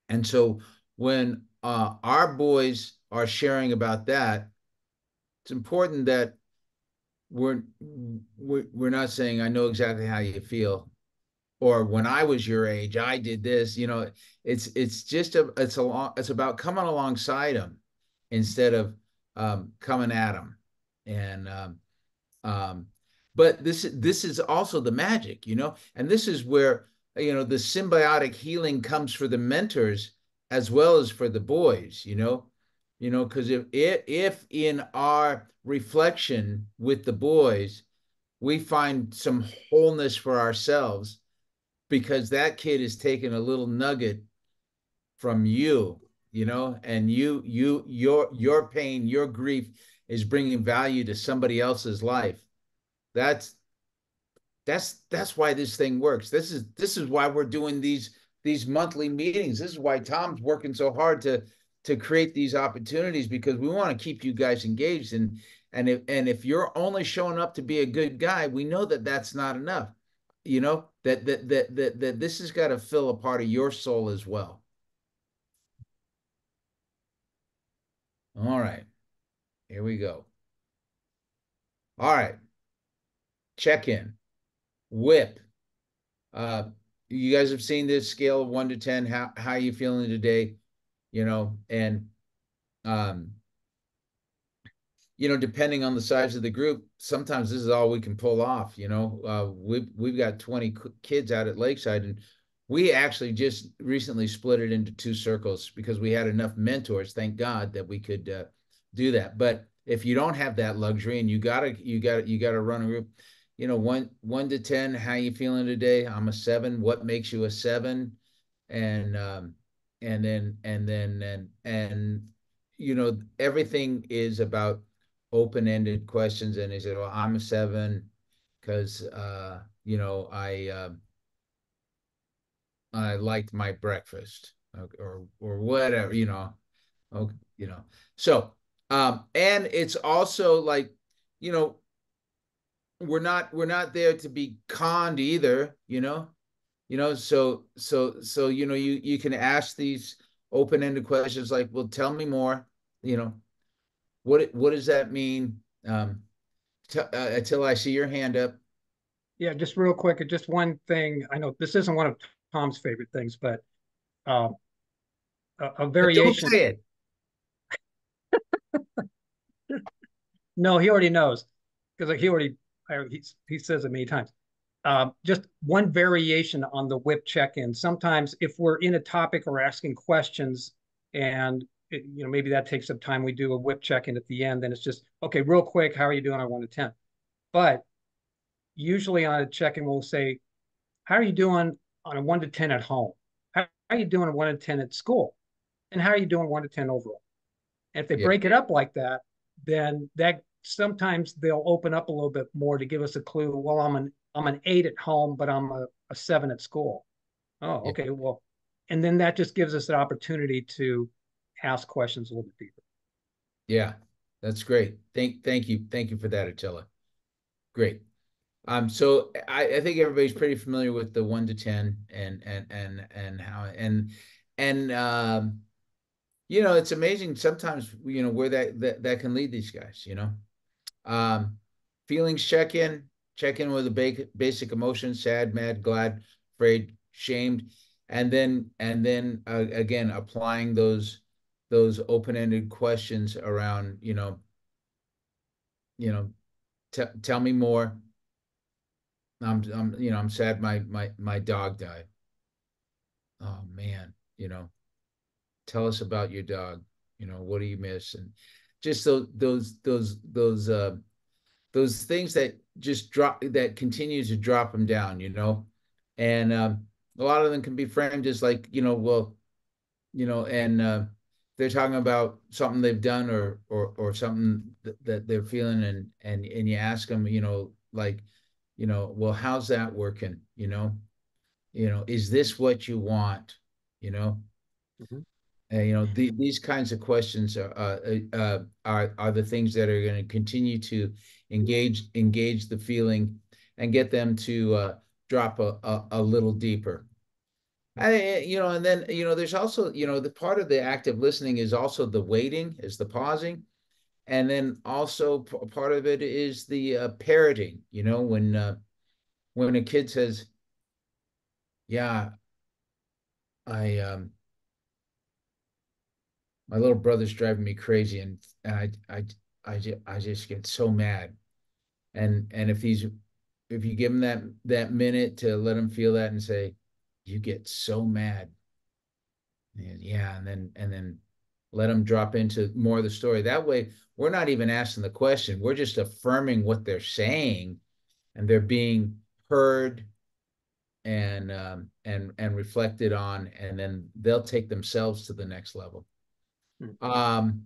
And so when uh, our boys are sharing about that it's important that we're we're, we're not saying i know exactly how you feel or when I was your age, I did this. You know, it's it's just a it's a long it's about coming alongside them instead of um, coming at them. And um, um, but this this is also the magic, you know, and this is where you know the symbiotic healing comes for the mentors as well as for the boys. You know, you know, because if if if in our reflection with the boys we find some wholeness for ourselves because that kid is taking a little nugget from you you know? And you you your your pain your grief is bringing value to somebody else's life. That's that's that's why this thing works. This is this is why we're doing these these monthly meetings. This is why tom's working so hard to to create these opportunities because we want to keep you guys engaged. And and if and if you're only showing up to be a good guy we know that that's not enough. You know that that that that, that this has got to fill a part of your soul as well. All right. Here we go. All right. Check in. Whip. Uh you guys have seen this scale of 1 to 10 how how are you feeling today you know and um you know, depending on the size of the group, sometimes this is all we can pull off. You know, uh, we've we've got twenty kids out at Lakeside, and we actually just recently split it into two circles because we had enough mentors, thank God, that we could uh, do that. But if you don't have that luxury and you gotta you gotta you gotta run a group, you know, one one to ten, how you feeling today? I'm a seven. What makes you a seven? And um, and then and then and and you know, everything is about open-ended questions. And he said, Well, I'm a seven because uh, you know, I uh, I liked my breakfast or or whatever, you know. Okay, you know. So um, and it's also like, you know, we're not we're not there to be conned either, you know. You know, so so so you know, you you can ask these open-ended questions like, well, tell me more, you know, what what does that mean? Um, t- uh, Attila I see your hand up. Yeah, just real quick, just one thing. I know this isn't one of Tom's favorite things, but uh, a, a variation. Don't say it. no, he already knows because he already he, he says it many times. Um, just one variation on the whip check-in. Sometimes if we're in a topic or asking questions and it, you know maybe that takes some time, we do a whip check-in at the end. Then it's just okay, real quick, how are you doing on one to ten? But usually on a check-in, we'll say, how are you doing on a one to ten at home? How, are you doing on one to ten at school? And how are you doing one to ten overall? And if they yeah. break it up like that, then that sometimes they'll open up a little bit more to give us a clue. Well, I'm an I'm an eight at home, but I'm a, a seven at school. Oh, okay. Yeah. Well, and then that just gives us an opportunity to ask questions a little bit deeper. Yeah, that's great. Thank thank you. Thank you for that, Attila. Great. Um, so I, I think everybody's pretty familiar with the one to ten and and and and how and and um you know, it's amazing sometimes, you know, where that, that, that can lead these guys, you know. Um, feelings check in, check in with the ba- basic emotions, sad, mad, glad, afraid, shamed. And then, and then uh, again, applying those, those open-ended questions around, you know, you know, t- tell me more. I'm, I'm, you know, I'm sad. My, my, my dog died. Oh man, you know, tell us about your dog you know what do you miss and just those those those those uh those things that just drop that continue to drop them down you know? And um, a lot of them can be framed as like you know well you know and uh, they're talking about something they've done or or or something that, that they're feeling and and and you ask them you know like you know well how's that working you know? You know is this what you want you know? Mm-hmm. Uh, you know, the, these kinds of questions are, uh, uh, are are the things that are going to continue to engage engage the feeling and get them to uh, drop a, a, a little deeper. I, you know, and then you know, there's also you know the part of the active listening is also the waiting, is the pausing, and then also part of it is the uh, parroting. You know, when uh, when a kid says, "Yeah, I um." My little brother's driving me crazy and, I, I, I, just, I just get so mad. And, and if he's, if you give him that, that minute to let him feel that and say, you get so mad. And yeah. And then, and then let them drop into more of the story. That way, we're not even asking the question. We're just affirming what they're saying and they're being heard and um, and and reflected on, and then they'll take themselves to the next level. Hmm. Um,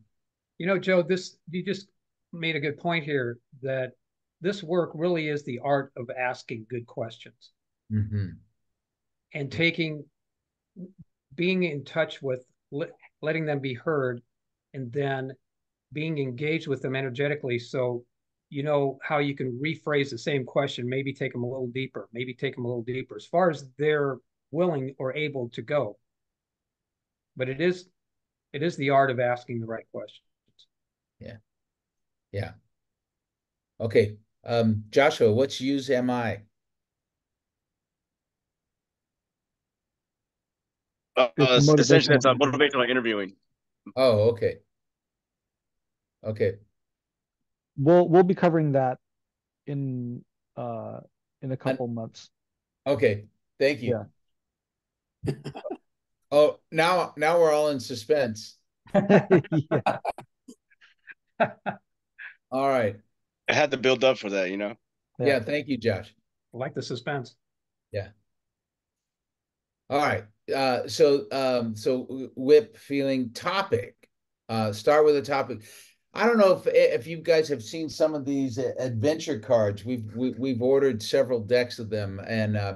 you know, Joe, this you just made a good point here that this work really is the art of asking good questions mm-hmm. and taking, being in touch with, letting them be heard, and then being engaged with them energetically. So you know how you can rephrase the same question, maybe take them a little deeper, maybe take them a little deeper as far as they're willing or able to go. But it is it is the art of asking the right questions. Yeah. Yeah. Okay. Um, Joshua, what's use MI? Uh, uh, essentially, it's a motivational interviewing. Oh, okay. Okay. We'll we'll be covering that in uh in a couple months. Okay. Thank you. Yeah. Now now we're all in suspense. All right. I had to build up for that, you know. Yeah, Yeah. thank you, Josh. I like the suspense. Yeah. All right. Uh, so um, so whip feeling topic. Uh, start with a topic. I don't know if if you guys have seen some of these uh, adventure cards. We've we, we've ordered several decks of them, and uh,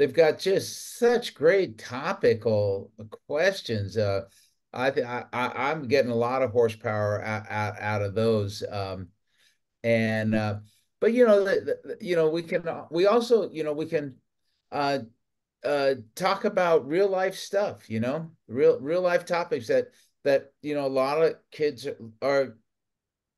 they've got just such great topical questions. Uh, I think I, I I'm getting a lot of horsepower out out, out of those. Um, and uh, but you know the, the, you know we can we also you know we can uh uh talk about real life stuff you know real real life topics that that you know a lot of kids are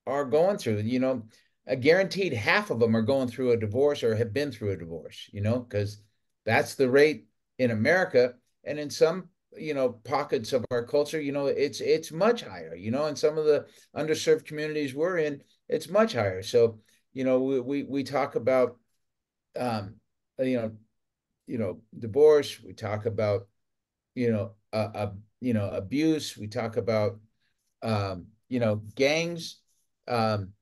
are going through you know a guaranteed half of them are going through a divorce or have been through a divorce you know because that's the rate in America and in some you know pockets of our culture you know it's it's much higher you know in some of the underserved communities we're in it's much higher so you know we we, we talk about um you know you know divorce we talk about you know uh, uh you know abuse we talk about um you know gangs um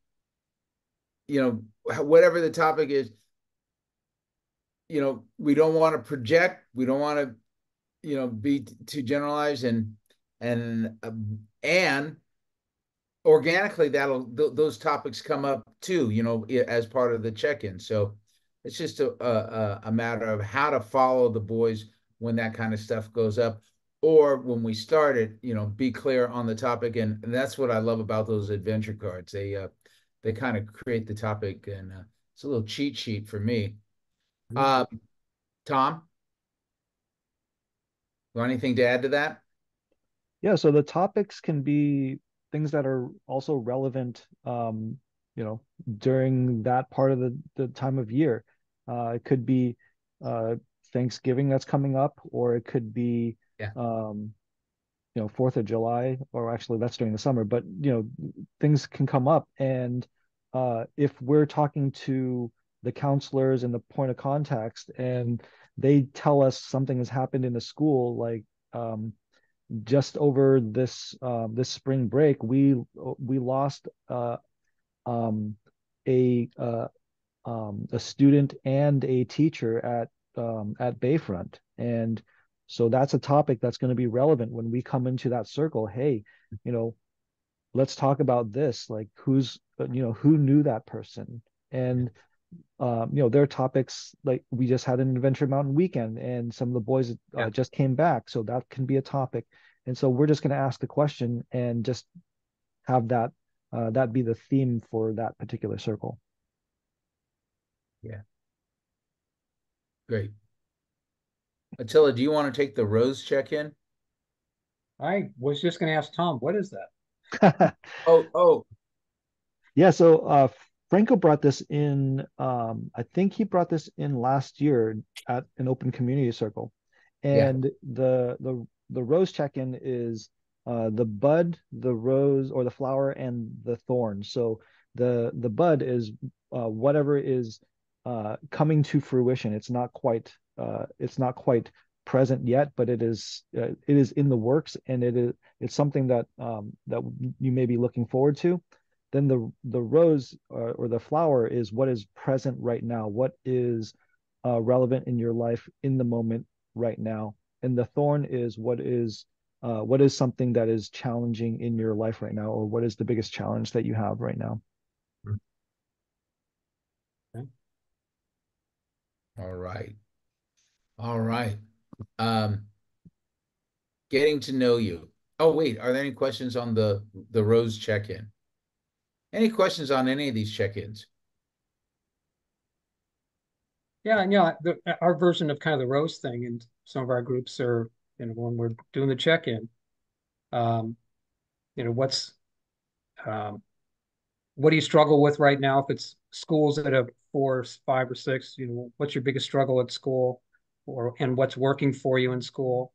you know whatever the topic is you know we don't want to project we don't want to you know be too generalized and and uh, and organically that'll th those topics come up too you know as part of the check-in. So it's just a, a a matter of how to follow the boys when that kind of stuff goes up or when we start it you know be clear on the topic. And, and that's what i love about those adventure cards. They uh they kind of create the topic and uh, it's a little cheat sheet for me uh, Tam Got anything to add to that? Yeah, so the topics can be things that are also relevant, um, you know, during that part of the, the time of year. Uh, it could be uh, Thanksgiving that's coming up, or it could be, Yeah. um, you know, Fourth of July, or actually that's during the summer. But you know, things can come up, and uh, if we're talking to the counselors and the point of context, and they tell us something has happened in the school, like um, just over this uh, this spring break, we we lost uh, um, a uh, um, a student and a teacher at um, at Bayfront, and so that's a topic that's going to be relevant when we come into that circle. Hey, you know, let's talk about this. Like, who's you know who knew that person, and um, you know, there are topics like we just had an Adventure Mountain weekend, and some of the boys uh, Yeah. just came back, so that can be a topic. And so we're just going to ask the question and just have that uh, that be the theme for that particular circle. Yeah. Great. Attila, do you want to take the rose check-in? I was just going to ask Tam, what is that? Oh, oh, Yeah, so uh, Franco brought this in. Um, I think he brought this in last year at an open community circle, Yeah. and the the the rose check-in is uh, the bud, the rose, or the flower, and the thorn. So the the bud is uh, whatever is uh, coming to fruition. It's not quite uh, it's not quite present yet, but it is uh, it is in the works, and it is it's something that um, that you may be looking forward to then the the rose or, or the flower is what is present right now what is uh, relevant in your life in the moment right now and the thorn is what is uh, what is something that is challenging in your life right now or what is the biggest challenge that you have right now all right. All right. Um, getting to know you. Oh, wait, are there any questions on the the rose check-in? Any questions on any of these check-ins? Yeah, and yeah, the, our version of kind of the rose thing and some of our groups are, you know, when we're doing the check-in, um, you know, what's, um, what do you struggle with right now? If it's schools at a four, five or six, you know, what's your biggest struggle at school or, and what's working for you in school?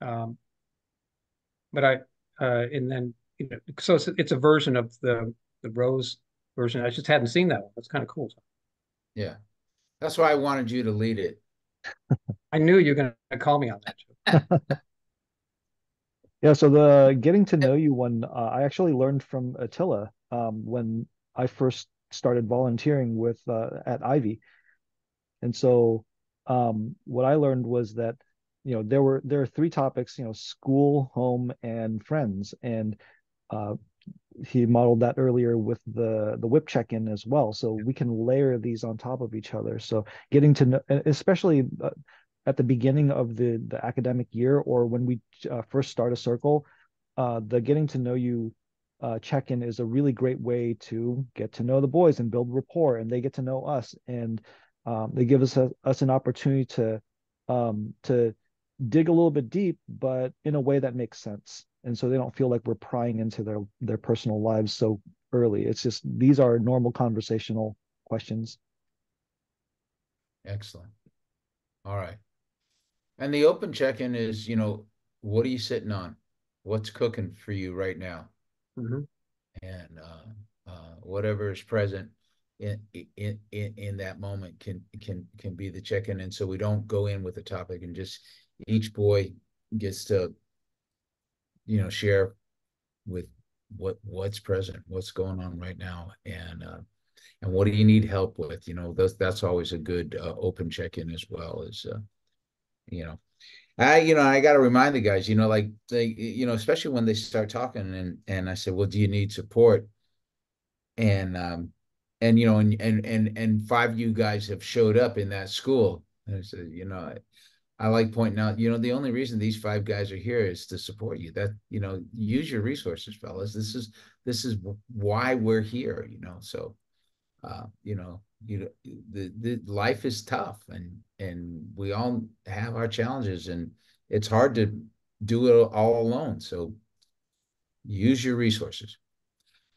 Um, but I, uh, and then, you know, so it's, it's a version of the, the rose version. I just hadn't seen that one. That's kind of cool. Yeah. That's why I wanted you to lead it. I knew you were going to call me on that. Yeah, so the getting to know you one, uh, I actually learned from Attila um, when I first started volunteering with uh, at Ivy, and so um, what I learned was that you know there were there are three topics, you know, school, home, and friends, and uh, he modeled that earlier with the the whip check-in as well. So we can layer these on top of each other. So getting to know, especially uh, at the beginning of the the academic year or when we uh, first start a circle, uh, the getting to know you uh, check-in is a really great way to get to know the boys and build rapport, and they get to know us, and um, they give us a, us an opportunity to um, to dig a little bit deep, but in a way that makes sense, and so they don't feel like we're prying into their their personal lives so early. It's just these are normal conversational questions. Excellent. All right. And the open check-in is, you know, what are you sitting on? What's cooking for you right now? Mhm. And uh, uh, whatever is present in in in in that moment can can can be the check-in. And so we don't go in with a topic and just each boy gets to, you know, share with what what's present, what's going on right now, and uh, and what do you need help with? You know, that's that's always a good uh, open check-in as well. Is uh, you know i you know i got to remind the guys you know like they you know especially when they start talking and and i said well do you need support and um and you know and and and, and five of you guys have showed up in that school and i said you know I, like pointing out you know the only reason these five guys are here is to support you. That you know use your resources fellas. This is this is why we're here you know so uh you know you know the, the life is tough and and we all have our challenges and it's hard to do it all alone. So use your resources.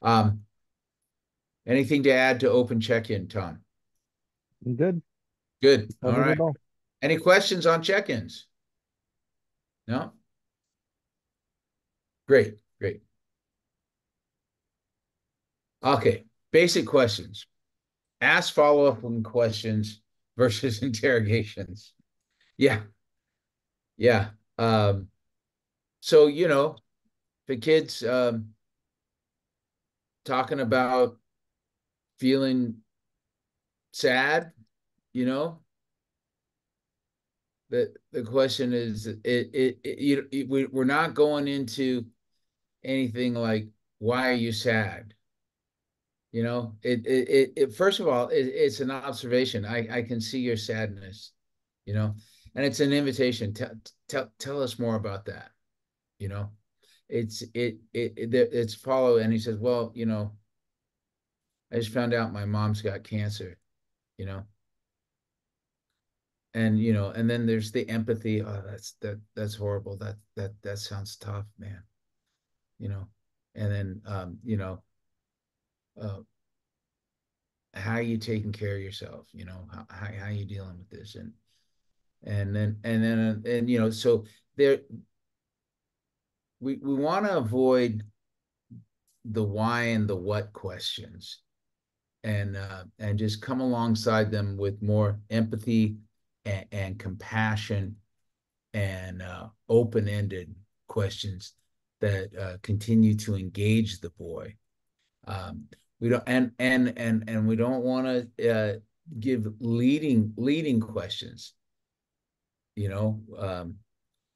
Um anything to add to open check-in Tam? Good. good. All all. Any questions on check-ins no great great okay basic questions ask follow-up questions versus interrogations. Yeah. Yeah. Um, so, you know, the kids um, talking about feeling sad, you know, the the question is it it, it you it, we, we're not going into anything like why are you sad you know, it it it, it first of all, it, it's an observation. I I can see your sadness, you know, and it's an invitation. Tell tell tell us more about that. You know, it's it it, it it's follow, and he says, well, you know, I just found out my mom's got cancer, you know. And you know, and then there's the empathy. Oh, that's that that's horrible. That that that sounds tough, man. You know, and then um, you know, uh, how are you taking care of yourself you know how, how, are you dealing with this and and then and then and you know so there we we want to avoid the why and the what questions and uh, and just come alongside them with more empathy and, and compassion and uh, open-ended questions that uh, continue to engage the boy um, we don't and and and and we don't want to uh, give leading leading questions. You know, um,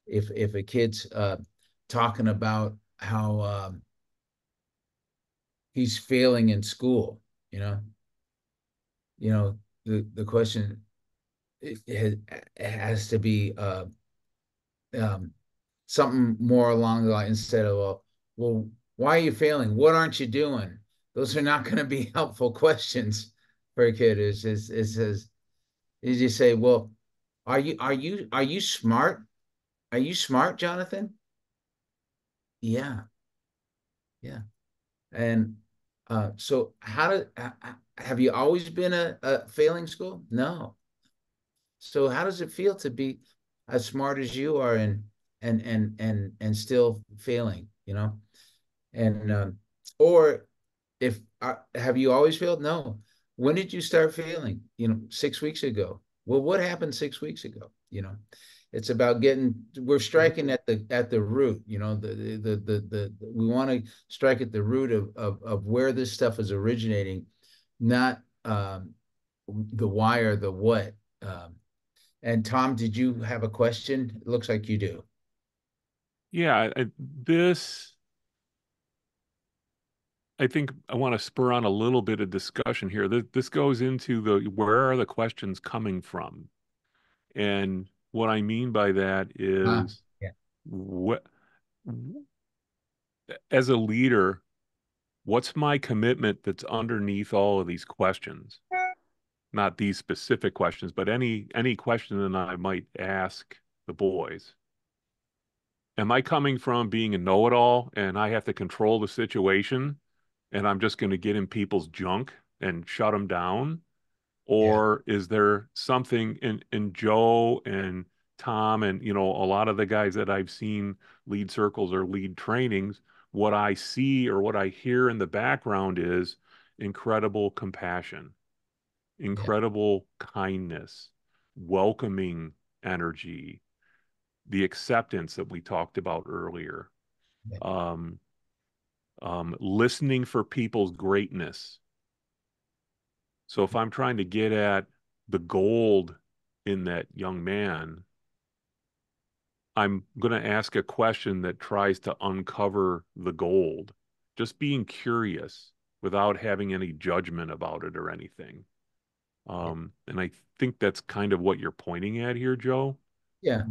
if if a kid's uh, talking about how um, he's failing in school, you know, you know the the question it, it has to be uh, um, something more along the line instead of well, well, why are you failing? What aren't you doing? those are not going to be helpful questions for a kid. Is is is is you just say, well, are you are you are you smart? Are you smart, Jonathan? Yeah, yeah. And uh, so, how did have you always been a, a failing school? No. So, how does it feel to be as smart as you are and and and and and still failing? You know, and um, or if uh, have you always failed? No. When did you start failing? You know, six weeks ago. well, what happened six weeks ago? You know, it's about getting we're striking at the at the root. You know, the the the the, the we want to strike at the root of, of of where this stuff is originating, not um, the why or the what. Um, and Tom, did you have a question? It looks like you do. Yeah, I, this I think I want to spur on a little bit of discussion here. This, this goes into the where are the questions coming from? And what I mean by that is Ah, yeah. what as a leader, what's my commitment that's underneath all of these questions? Not these specific questions, but any any question that I might ask the boys. Am I coming from being a know-it-all and I have to control the situation and I'm just going to get in people's junk and shut them down? Or is there something in in Joe and Tom and you know a lot of the guys that I've seen lead circles or lead trainings, what I see or what I hear in the background is incredible compassion, incredible kindness, welcoming energy, the acceptance that we talked about earlier, Yeah. um, um, listening for people's greatness. So if I'm trying to get at the gold in that young man, I'm going to ask a question that tries to uncover the gold, just being curious without having any judgment about it or anything. Um, and I think that's kind of what you're pointing at here, Joe. Yeah.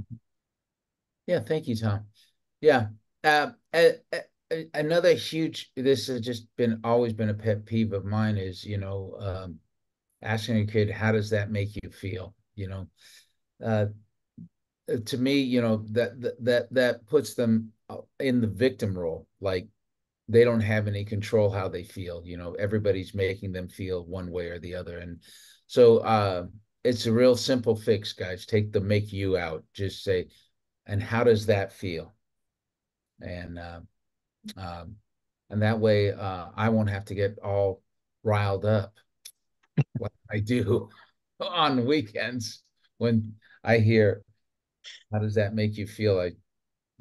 Yeah, thank you, Tom. Yeah. Uh, another huge, this has just been always been a pet peeve of mine is, you know, um, asking a kid, how does that make you feel? You know, uh, uh, to me, you know, that that that that puts them uh, in the victim role. Like they don't have any control how they feel. You know, everybody's making them feel one way or the other. And so uh it's a real simple fix, guys. Take the make you out. Just say, and how does that feel? And uh, um, and that way uh, I won't have to get all riled up like I do on weekends when I hear, how does that make you feel? I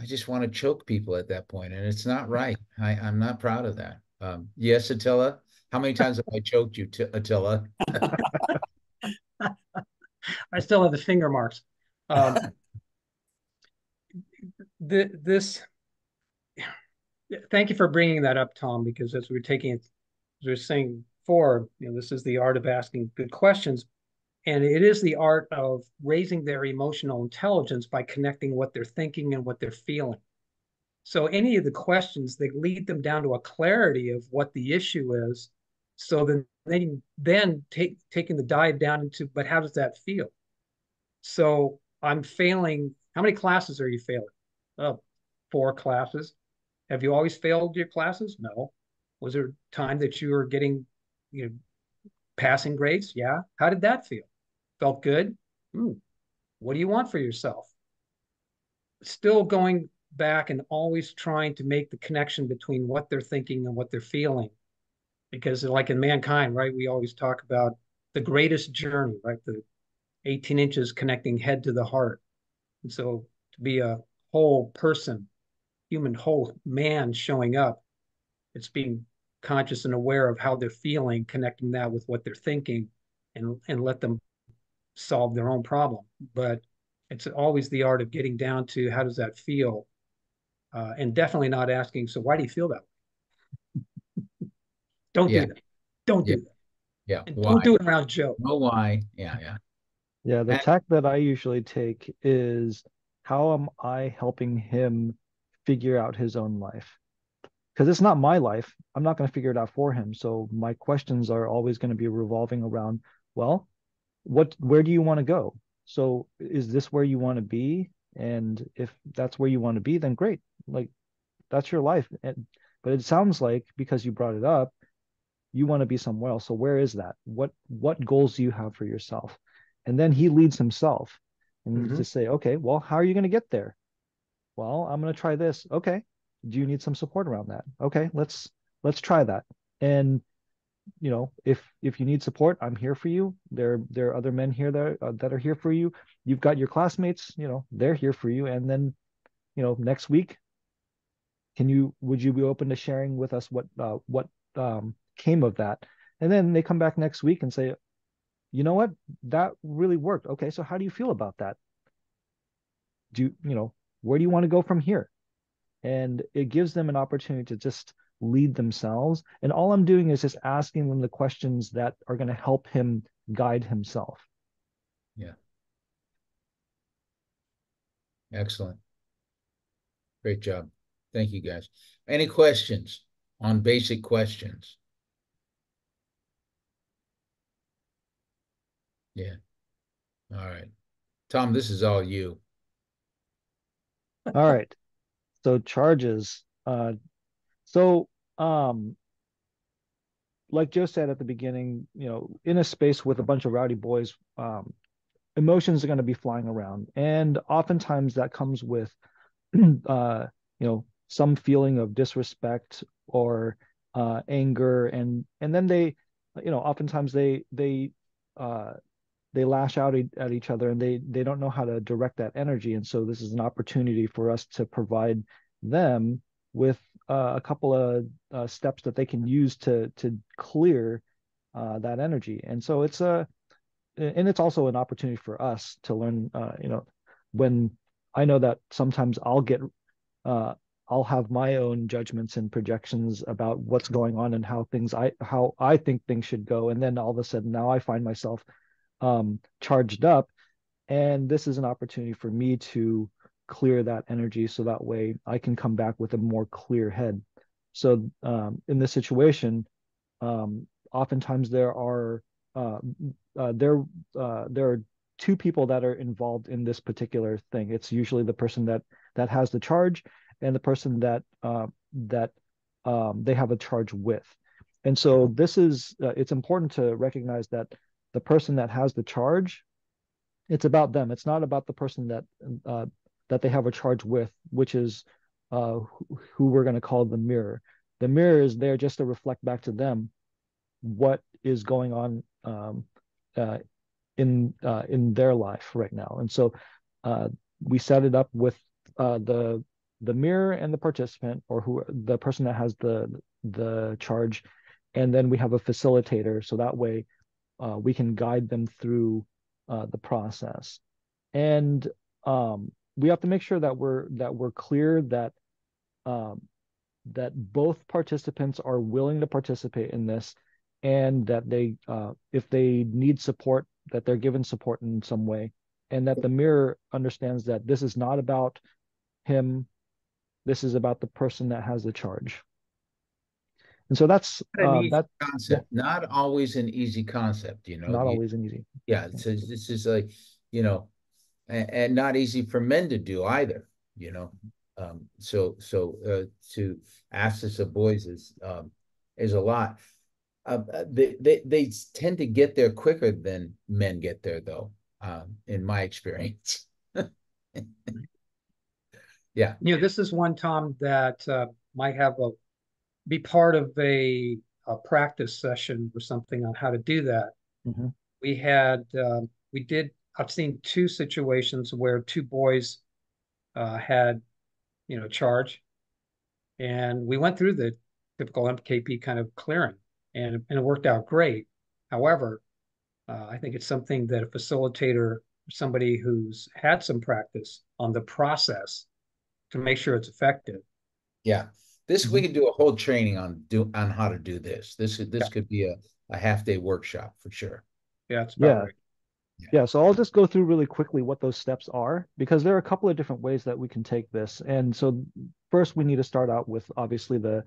I just want to choke people at that point, and it's not right. I, I'm not proud of that. Um, yes, Attila. How many times have I choked you, T- Attila? I still have the finger marks. Um, th- this, thank you for bringing that up, Tom, because as we we're taking it, as we were saying before, you know, this is the art of asking good questions. And it is the art of raising their emotional intelligence by connecting what they're thinking and what they're feeling. So any of the questions, that lead them down to a clarity of what the issue is. So then they then take taking the dive down into, but how does that feel? So I'm failing. How many classes are you failing? Oh, four classes. Have you always failed your classes? No. Was there time that you were getting, you know, passing grades? Yeah. How did that feel? Felt good. Hmm. What do you want for yourself? Still going back and always trying to make the connection between what they're thinking and what they're feeling. Because, like in mankind, right, we always talk about the greatest journey, right? The 18 inches connecting head to the heart. And so to be a whole person, human whole man showing up, it's being conscious and aware of how they're feeling, connecting that with what they're thinking, and and let them solve their own problem. But it's always the art of getting down to how does that feel, uh, and definitely not asking, so why do you feel that way? Don't Yeah. do that. Don't Yeah. do that. Yeah. And Why? don't do it around Joe. Know why? Yeah, yeah. Yeah, the And- tack that I usually take is how am I helping him figure out his own life? Because it's not my life. I'm not going to figure it out for him. So my questions are always going to be revolving around, well, what where do you want to go? So is this where you want to be? And if that's where you want to be, then great. Like that's your life. And but it sounds like because you brought it up, you want to be somewhere else. So where is that? What what goals do you have for yourself? And then he leads himself and Mhm. to say, okay, well, how are you going to get there? Well, I'm going to try this. Okay. Do you need some support around that? Okay, let's let's try that. And you know, if if you need support, I'm here for you. There there are other men here that uh, that are here for you. You've got your classmates, you know, they're here for you. And then, you know, next week, can you would you be open to sharing with us what uh, what um, came of that? And then they come back next week and say, you know what, that really worked. Okay, so how do you feel about that? Do you, you know, where do you want to go from here? And it gives them an opportunity to just lead themselves. And all I'm doing is just asking them the questions that are going to help him guide himself. Yeah. Excellent. Great job. Thank you, guys. Any questions on basic questions? Yeah. All right. Tam, this is all you. All right. So charges. Uh, so um, like Joe said at the beginning, you know, in a space with a bunch of rowdy boys, um, emotions are going to be flying around, and oftentimes that comes with, uh, you know, some feeling of disrespect or uh, anger, and and then they, you know, oftentimes they they uh, they lash out at each other, and they they don't know how to direct that energy, and so this is an opportunity for us to provide them with uh, a couple of uh, steps that they can use to to clear uh, that energy. And so it's a and it's also an opportunity for us to learn. Uh, you know, when I know that sometimes I'll get uh, I'll have my own judgments and projections about what's going on and how things I how I think things should go, and then all of a sudden now I find myself um, charged up, and this is an opportunity for me to clear that energy so that way I can come back with a more clear head. So um, in this situation, um, oftentimes there are uh, uh, there uh, there are two people that are involved in this particular thing. It's usually the person that that has the charge and the person that uh, that um, they have a charge with. And so this is uh, it's important to recognize that the person that has the charge it's about them. It's not about the person that uh, that they have a charge with, which is uh, who we're going to call the mirror. The mirror is there just to reflect back to them what is going on um, uh, in uh, in their life right now. And so uh, we set it up with uh, the the mirror and the participant, or who the person that has the the charge, and then we have a facilitator, so that way uh, we can guide them through the process. And um, we have to make sure that we're that we're clear that um, that both participants are willing to participate in this and that they uh, if they need support that they're given support in some way and that the mirror understands that this is not about him this is about the person that has the charge and so that's uh, that concept yeah. not always an easy concept you know not always an easy yeah it's, this is like you know and, and not easy for men to do either. You know, um, so so uh, to ask this of boys is um, is a lot. Uh, uh, they, they they tend to get there quicker than men get there, though. Um, in my experience. yeah. You know, this is one Tam that uh, might have a be part of a, a practice session or something on how to do that. Mm-hmm. We had uh, we did I've seen two situations where two boys uh, had, you know, charge, and we went through the typical MKP kind of clearing, and and it worked out great. However, uh, I think it's something that a facilitator, somebody who's had some practice on the process, to make sure it's effective. Yeah, this we mm-hmm. could do a whole training on do on how to do this. This this yeah. could be a, a half day workshop for sure. Yeah, it's yeah. Right. Yeah, so I'll just go through really quickly what those steps are because there are a couple of different ways that we can take this. And so first we need to start out with obviously the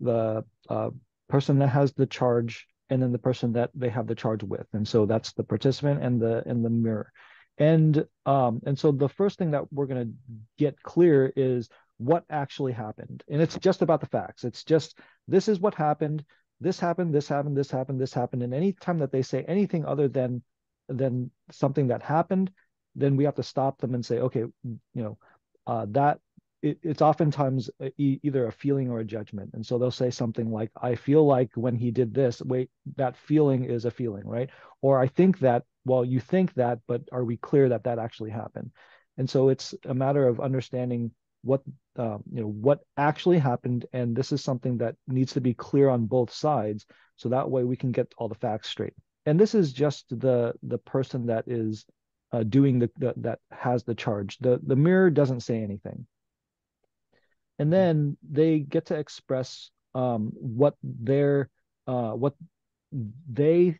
the uh, person that has the charge and then the person that they have the charge with. And so that's the participant and the and the mirror. And um and so the first thing that we're going to get clear is what actually happened. And it's just about the facts. It's just this is what happened. This happened, this happened, this happened, this happened. And anytime that they say anything other than than something that happened, then we have to stop them and say, okay, you know, uh, that it, it's oftentimes e- either a feeling or a judgment. And so they'll say something like, I feel like when he did this, wait, that feeling is a feeling, right? Or I think that, well, you think that, but are we clear that that actually happened? And so it's a matter of understanding what um, you know what actually happened and this is something that needs to be clear on both sides so that way we can get all the facts straight. And this is just the the person that is uh, doing the, the that has the charge. The the mirror doesn't say anything. And then they get to express um, what their uh, what they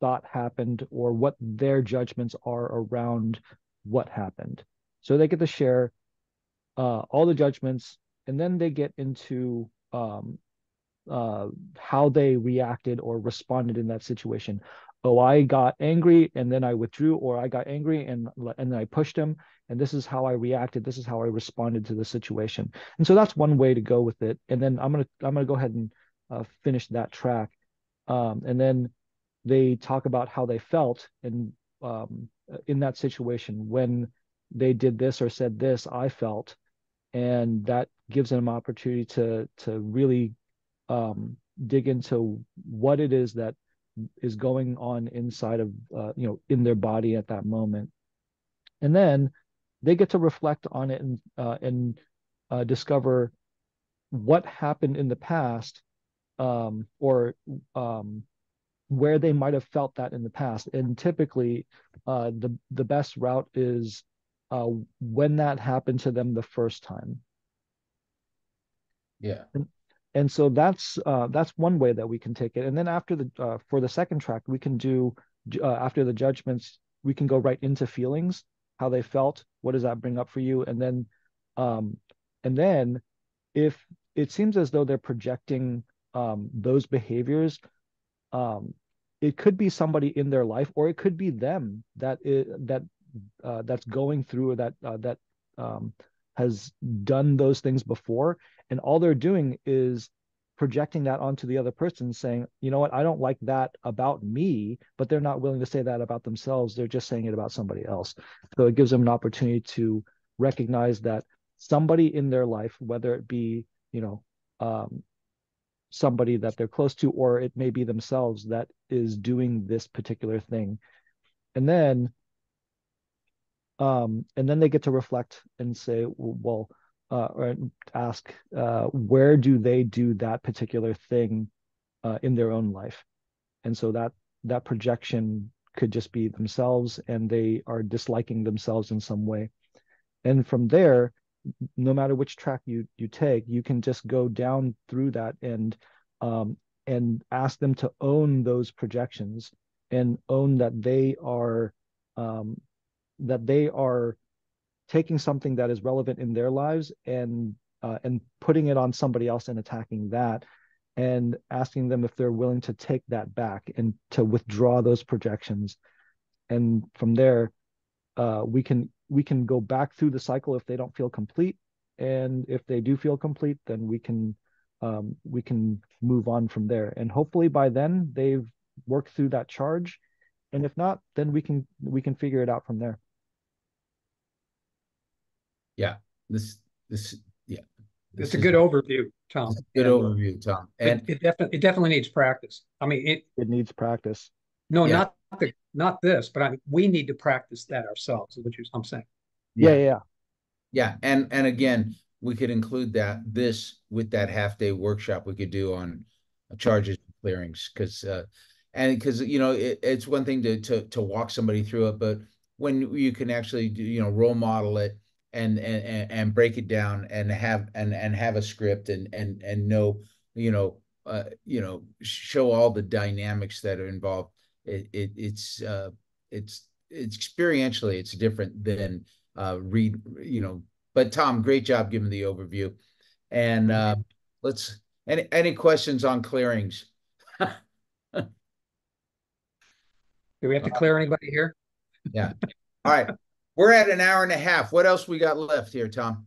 thought happened or what their judgments are around what happened. So they get to share uh, all the judgments, and then they get into um, uh, how they reacted or responded in that situation. Oh, I got angry and then I withdrew, or I got angry and and then I pushed him, and this is how I reacted. This is how I responded to the situation. And so that's one way to go with it. And then I'm gonna I'm gonna go ahead and uh, finish that track, um, and then they talk about how they felt in um, in that situation when they did this or said this. I felt, and that gives them opportunity to to really um, dig into what it is that is going on inside of uh, you know in their body at that moment. And then they get to reflect on it and uh, and uh, discover what happened in the past um, or um, where they might have felt that in the past. And typically uh, the the best route is uh, when that happened to them the first time. Yeah. And, and so that's uh, that's one way that we can take it. And then after the uh, for the second track, we can do uh, after the judgments, we can go right into feelings, how they felt, what does that bring up for you, and then um, and then if it seems as though they're projecting um, those behaviors, um, it could be somebody in their life, or it could be them that is, that uh, that's going through that uh, that um, has done those things before, and all they're doing is projecting that onto the other person, saying, "You know what? I don't like that about me," but they're not willing to say that about themselves. They're just saying it about somebody else. So it gives them an opportunity to recognize that somebody in their life, whether it be you know um, somebody that they're close to, or it may be themselves that is doing this particular thing. And then um, and then they get to reflect and say, well, uh, or ask, uh, where do they do that particular thing uh, in their own life? And so that that projection could just be themselves, and they are disliking themselves in some way. And from there, no matter which track you you take, you can just go down through that and um, and ask them to own those projections and own that they are um, that they are taking something that is relevant in their lives and uh, and putting it on somebody else and attacking that and asking them if they're willing to take that back and to withdraw those projections. And from there uh, we can we can go back through the cycle if they don't feel complete. And if they do feel complete then we can um, we can move on from there. And hopefully by then they've worked through that charge. And if not then we can we can figure it out from there yeah this this yeah. This it's a good overview Tam. Good overview Tam. And it, it, definitely it definitely needs practice. I mean it it needs practice. No yeah. not the, not this but i mean we need to practice that ourselves is what i'm saying. Yeah. yeah yeah. Yeah and and again we could include that this with that half day workshop we could do on charges and clearings because uh and because you know it, it's one thing to to to walk somebody through it but when you can actually do, you know role model it and and and break it down and have and and have a script and and and know you know uh, you know show all the dynamics that are involved. It, it it's uh it's it's experientially it's different than uh read you know but Tam great job giving the overview. And uh let's any any questions on clearings? Do we have to clear anybody here? Yeah. All right we're at an hour and a half. What else we got left here, Tam?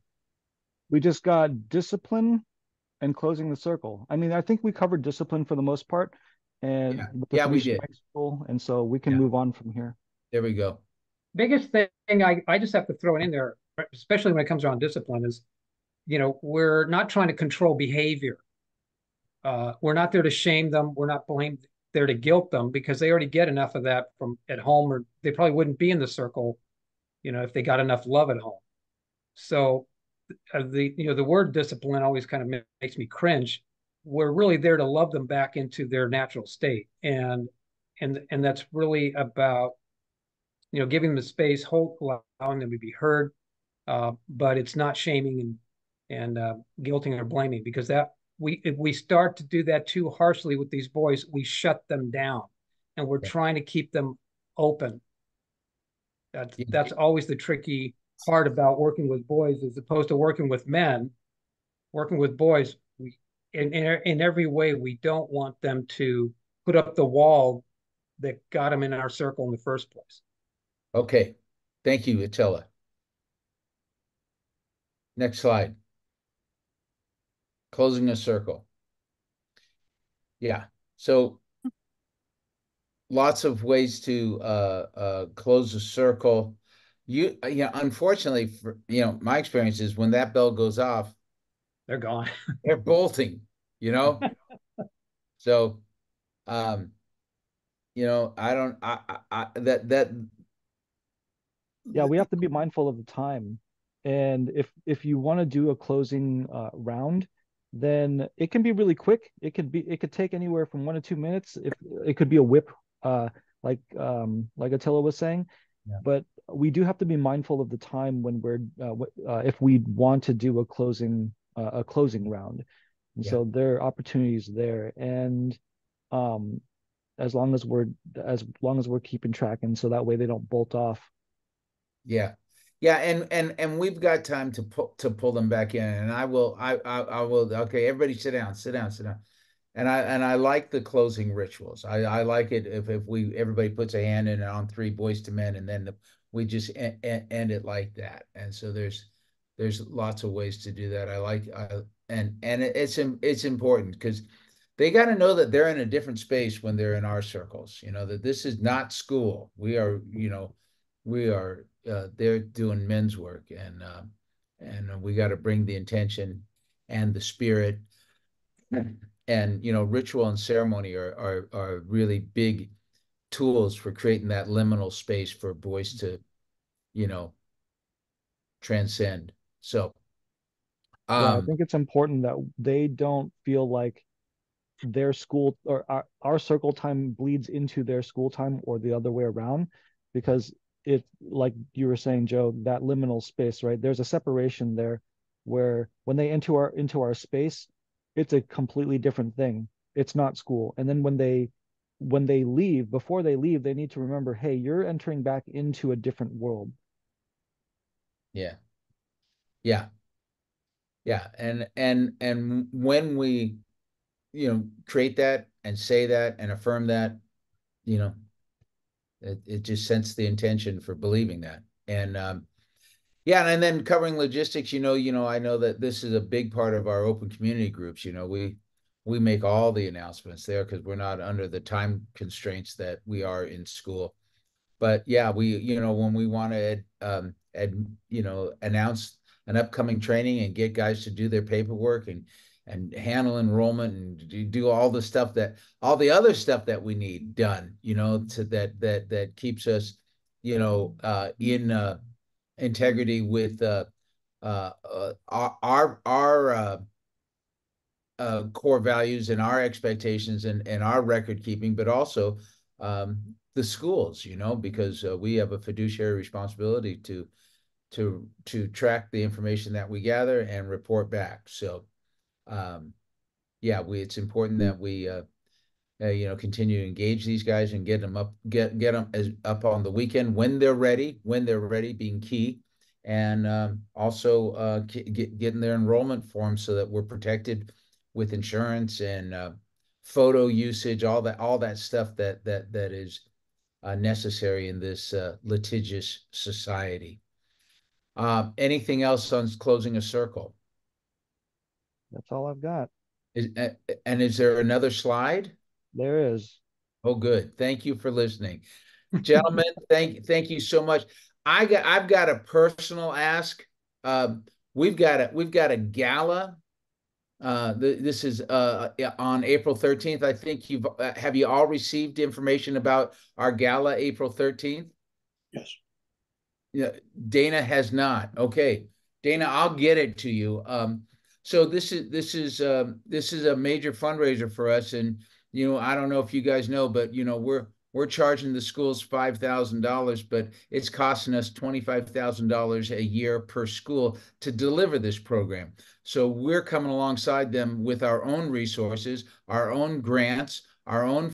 We just got discipline and closing the circle. I mean, I think we covered discipline for the most part, and yeah, yeah we did. School, and so we can yeah. move on from here. There we go. Biggest thing I, I just have to throw it in there, especially when it comes around discipline, is you know, we're not trying to control behavior. Uh, we're not there to shame them. We're not blame there to guilt them because they already get enough of that from at home, or they probably wouldn't be in the circle, you know, if they got enough love at home. So uh, the you know the word discipline always kind of makes me cringe. We're really there to love them back into their natural state, and and and that's really about you know giving them the space, hold, allowing them to be heard, uh, but it's not shaming and and uh, guilting or blaming because that we if we start to do that too harshly with these boys, we shut them down, and we're trying to keep them open. That's that's always the tricky part about working with boys, as opposed to working with men. Working with boys, we in in, in every way we don't want them to put up the wall that got them in our circle in the first place. Okay, thank you, Attila. Next slide closing a circle. Yeah. So lots of ways to uh, uh, close a circle. You, you know, unfortunately, for, you know, my experience is when that bell goes off, they're gone. they're bolting. You know, so, um, you know, I don't, I, I, I, that that. Yeah, we have to be mindful of the time, and if if you want to do a closing uh, round, then it can be really quick. It could be it could take anywhere from one to two minutes. If it could be a whip, uh, like um, like Attila was saying. Yeah. But we do have to be mindful of the time when we're uh, uh, if we want to do a closing uh, a closing round. And yeah. so there are opportunities there, and um, as long as we're as long as we're keeping track, and so that way they don't bolt off. Yeah, yeah, and and and we've got time to pull to pull them back in, and I will. I I, I will. Okay, everybody, sit down, sit down, sit down. And I and I like the closing rituals. I I like it if if we everybody puts a hand in on three boys to men, and then the, we just end, end it like that. And so there's there's lots of ways to do that. I like I, and and it's it's important because they got to know that they're in a different space when they're in our circles. You know that this is not school. We are you know we are uh, they're doing men's work and uh, and we got to bring the intention and the spirit and you know ritual and ceremony are, are are really big tools for creating that liminal space for boys to you know transcend. So um, yeah, I um, think it's important that they don't feel like their school or our, our circle time bleeds into their school time or the other way around because it like you were saying joe that liminal space right? There's a separation there where when they enter our into our space it's a completely different thing. It's not school. And then when they when they leave before they leave they need to remember hey you're entering back into a different world. Yeah. Yeah. Yeah. And and and when we you know create that and say that and affirm that you know it, it just sets the intention for believing that. And um, yeah, and then covering logistics, you know, you know, I know that this is a big part of our open community groups. You know, we we make all the announcements there because we're not under the time constraints that we are in school. But yeah, we you know when we want to um, you know announce an upcoming training and get guys to do their paperwork and and handle enrollment and do all the stuff that all the other stuff that we need done you know to that that that keeps us you know uh in uh integrity with uh uh, uh our our uh, uh core values and our expectations and and our record keeping but also um the schools you know because uh, we have a fiduciary responsibility to to to track the information that we gather and report back. So um, yeah, we it's important that we uh, you know continue to engage these guys and get them up get get them as up on the weekend when they're ready when they're ready being key and um, also uh, get getting their enrollment forms so that we're protected with insurance and uh, photo usage all that all that stuff that that that is uh, necessary in this uh, litigious society uh, anything else on closing a circle that's all I've got. Is, and is there another slide? There is. Oh, good. Thank you for listening, gentlemen. thank thank you so much. I got I've got a personal ask. Uh, we've got a we've got a gala. Uh, th- this is uh on April 13th. I think you've uh, have you all received information about our gala April 13th? Yes. Yeah, Dana has not. Okay. Dana, I'll get it to you. Um, so this is this is um this is a major fundraiser for us, and you know I don't know if you guys know, but you know we're we're charging the schools five thousand dollars, but it's costing us twenty five thousand dollars a year per school to deliver this program. So we're coming alongside them with our own resources, our own grants, our own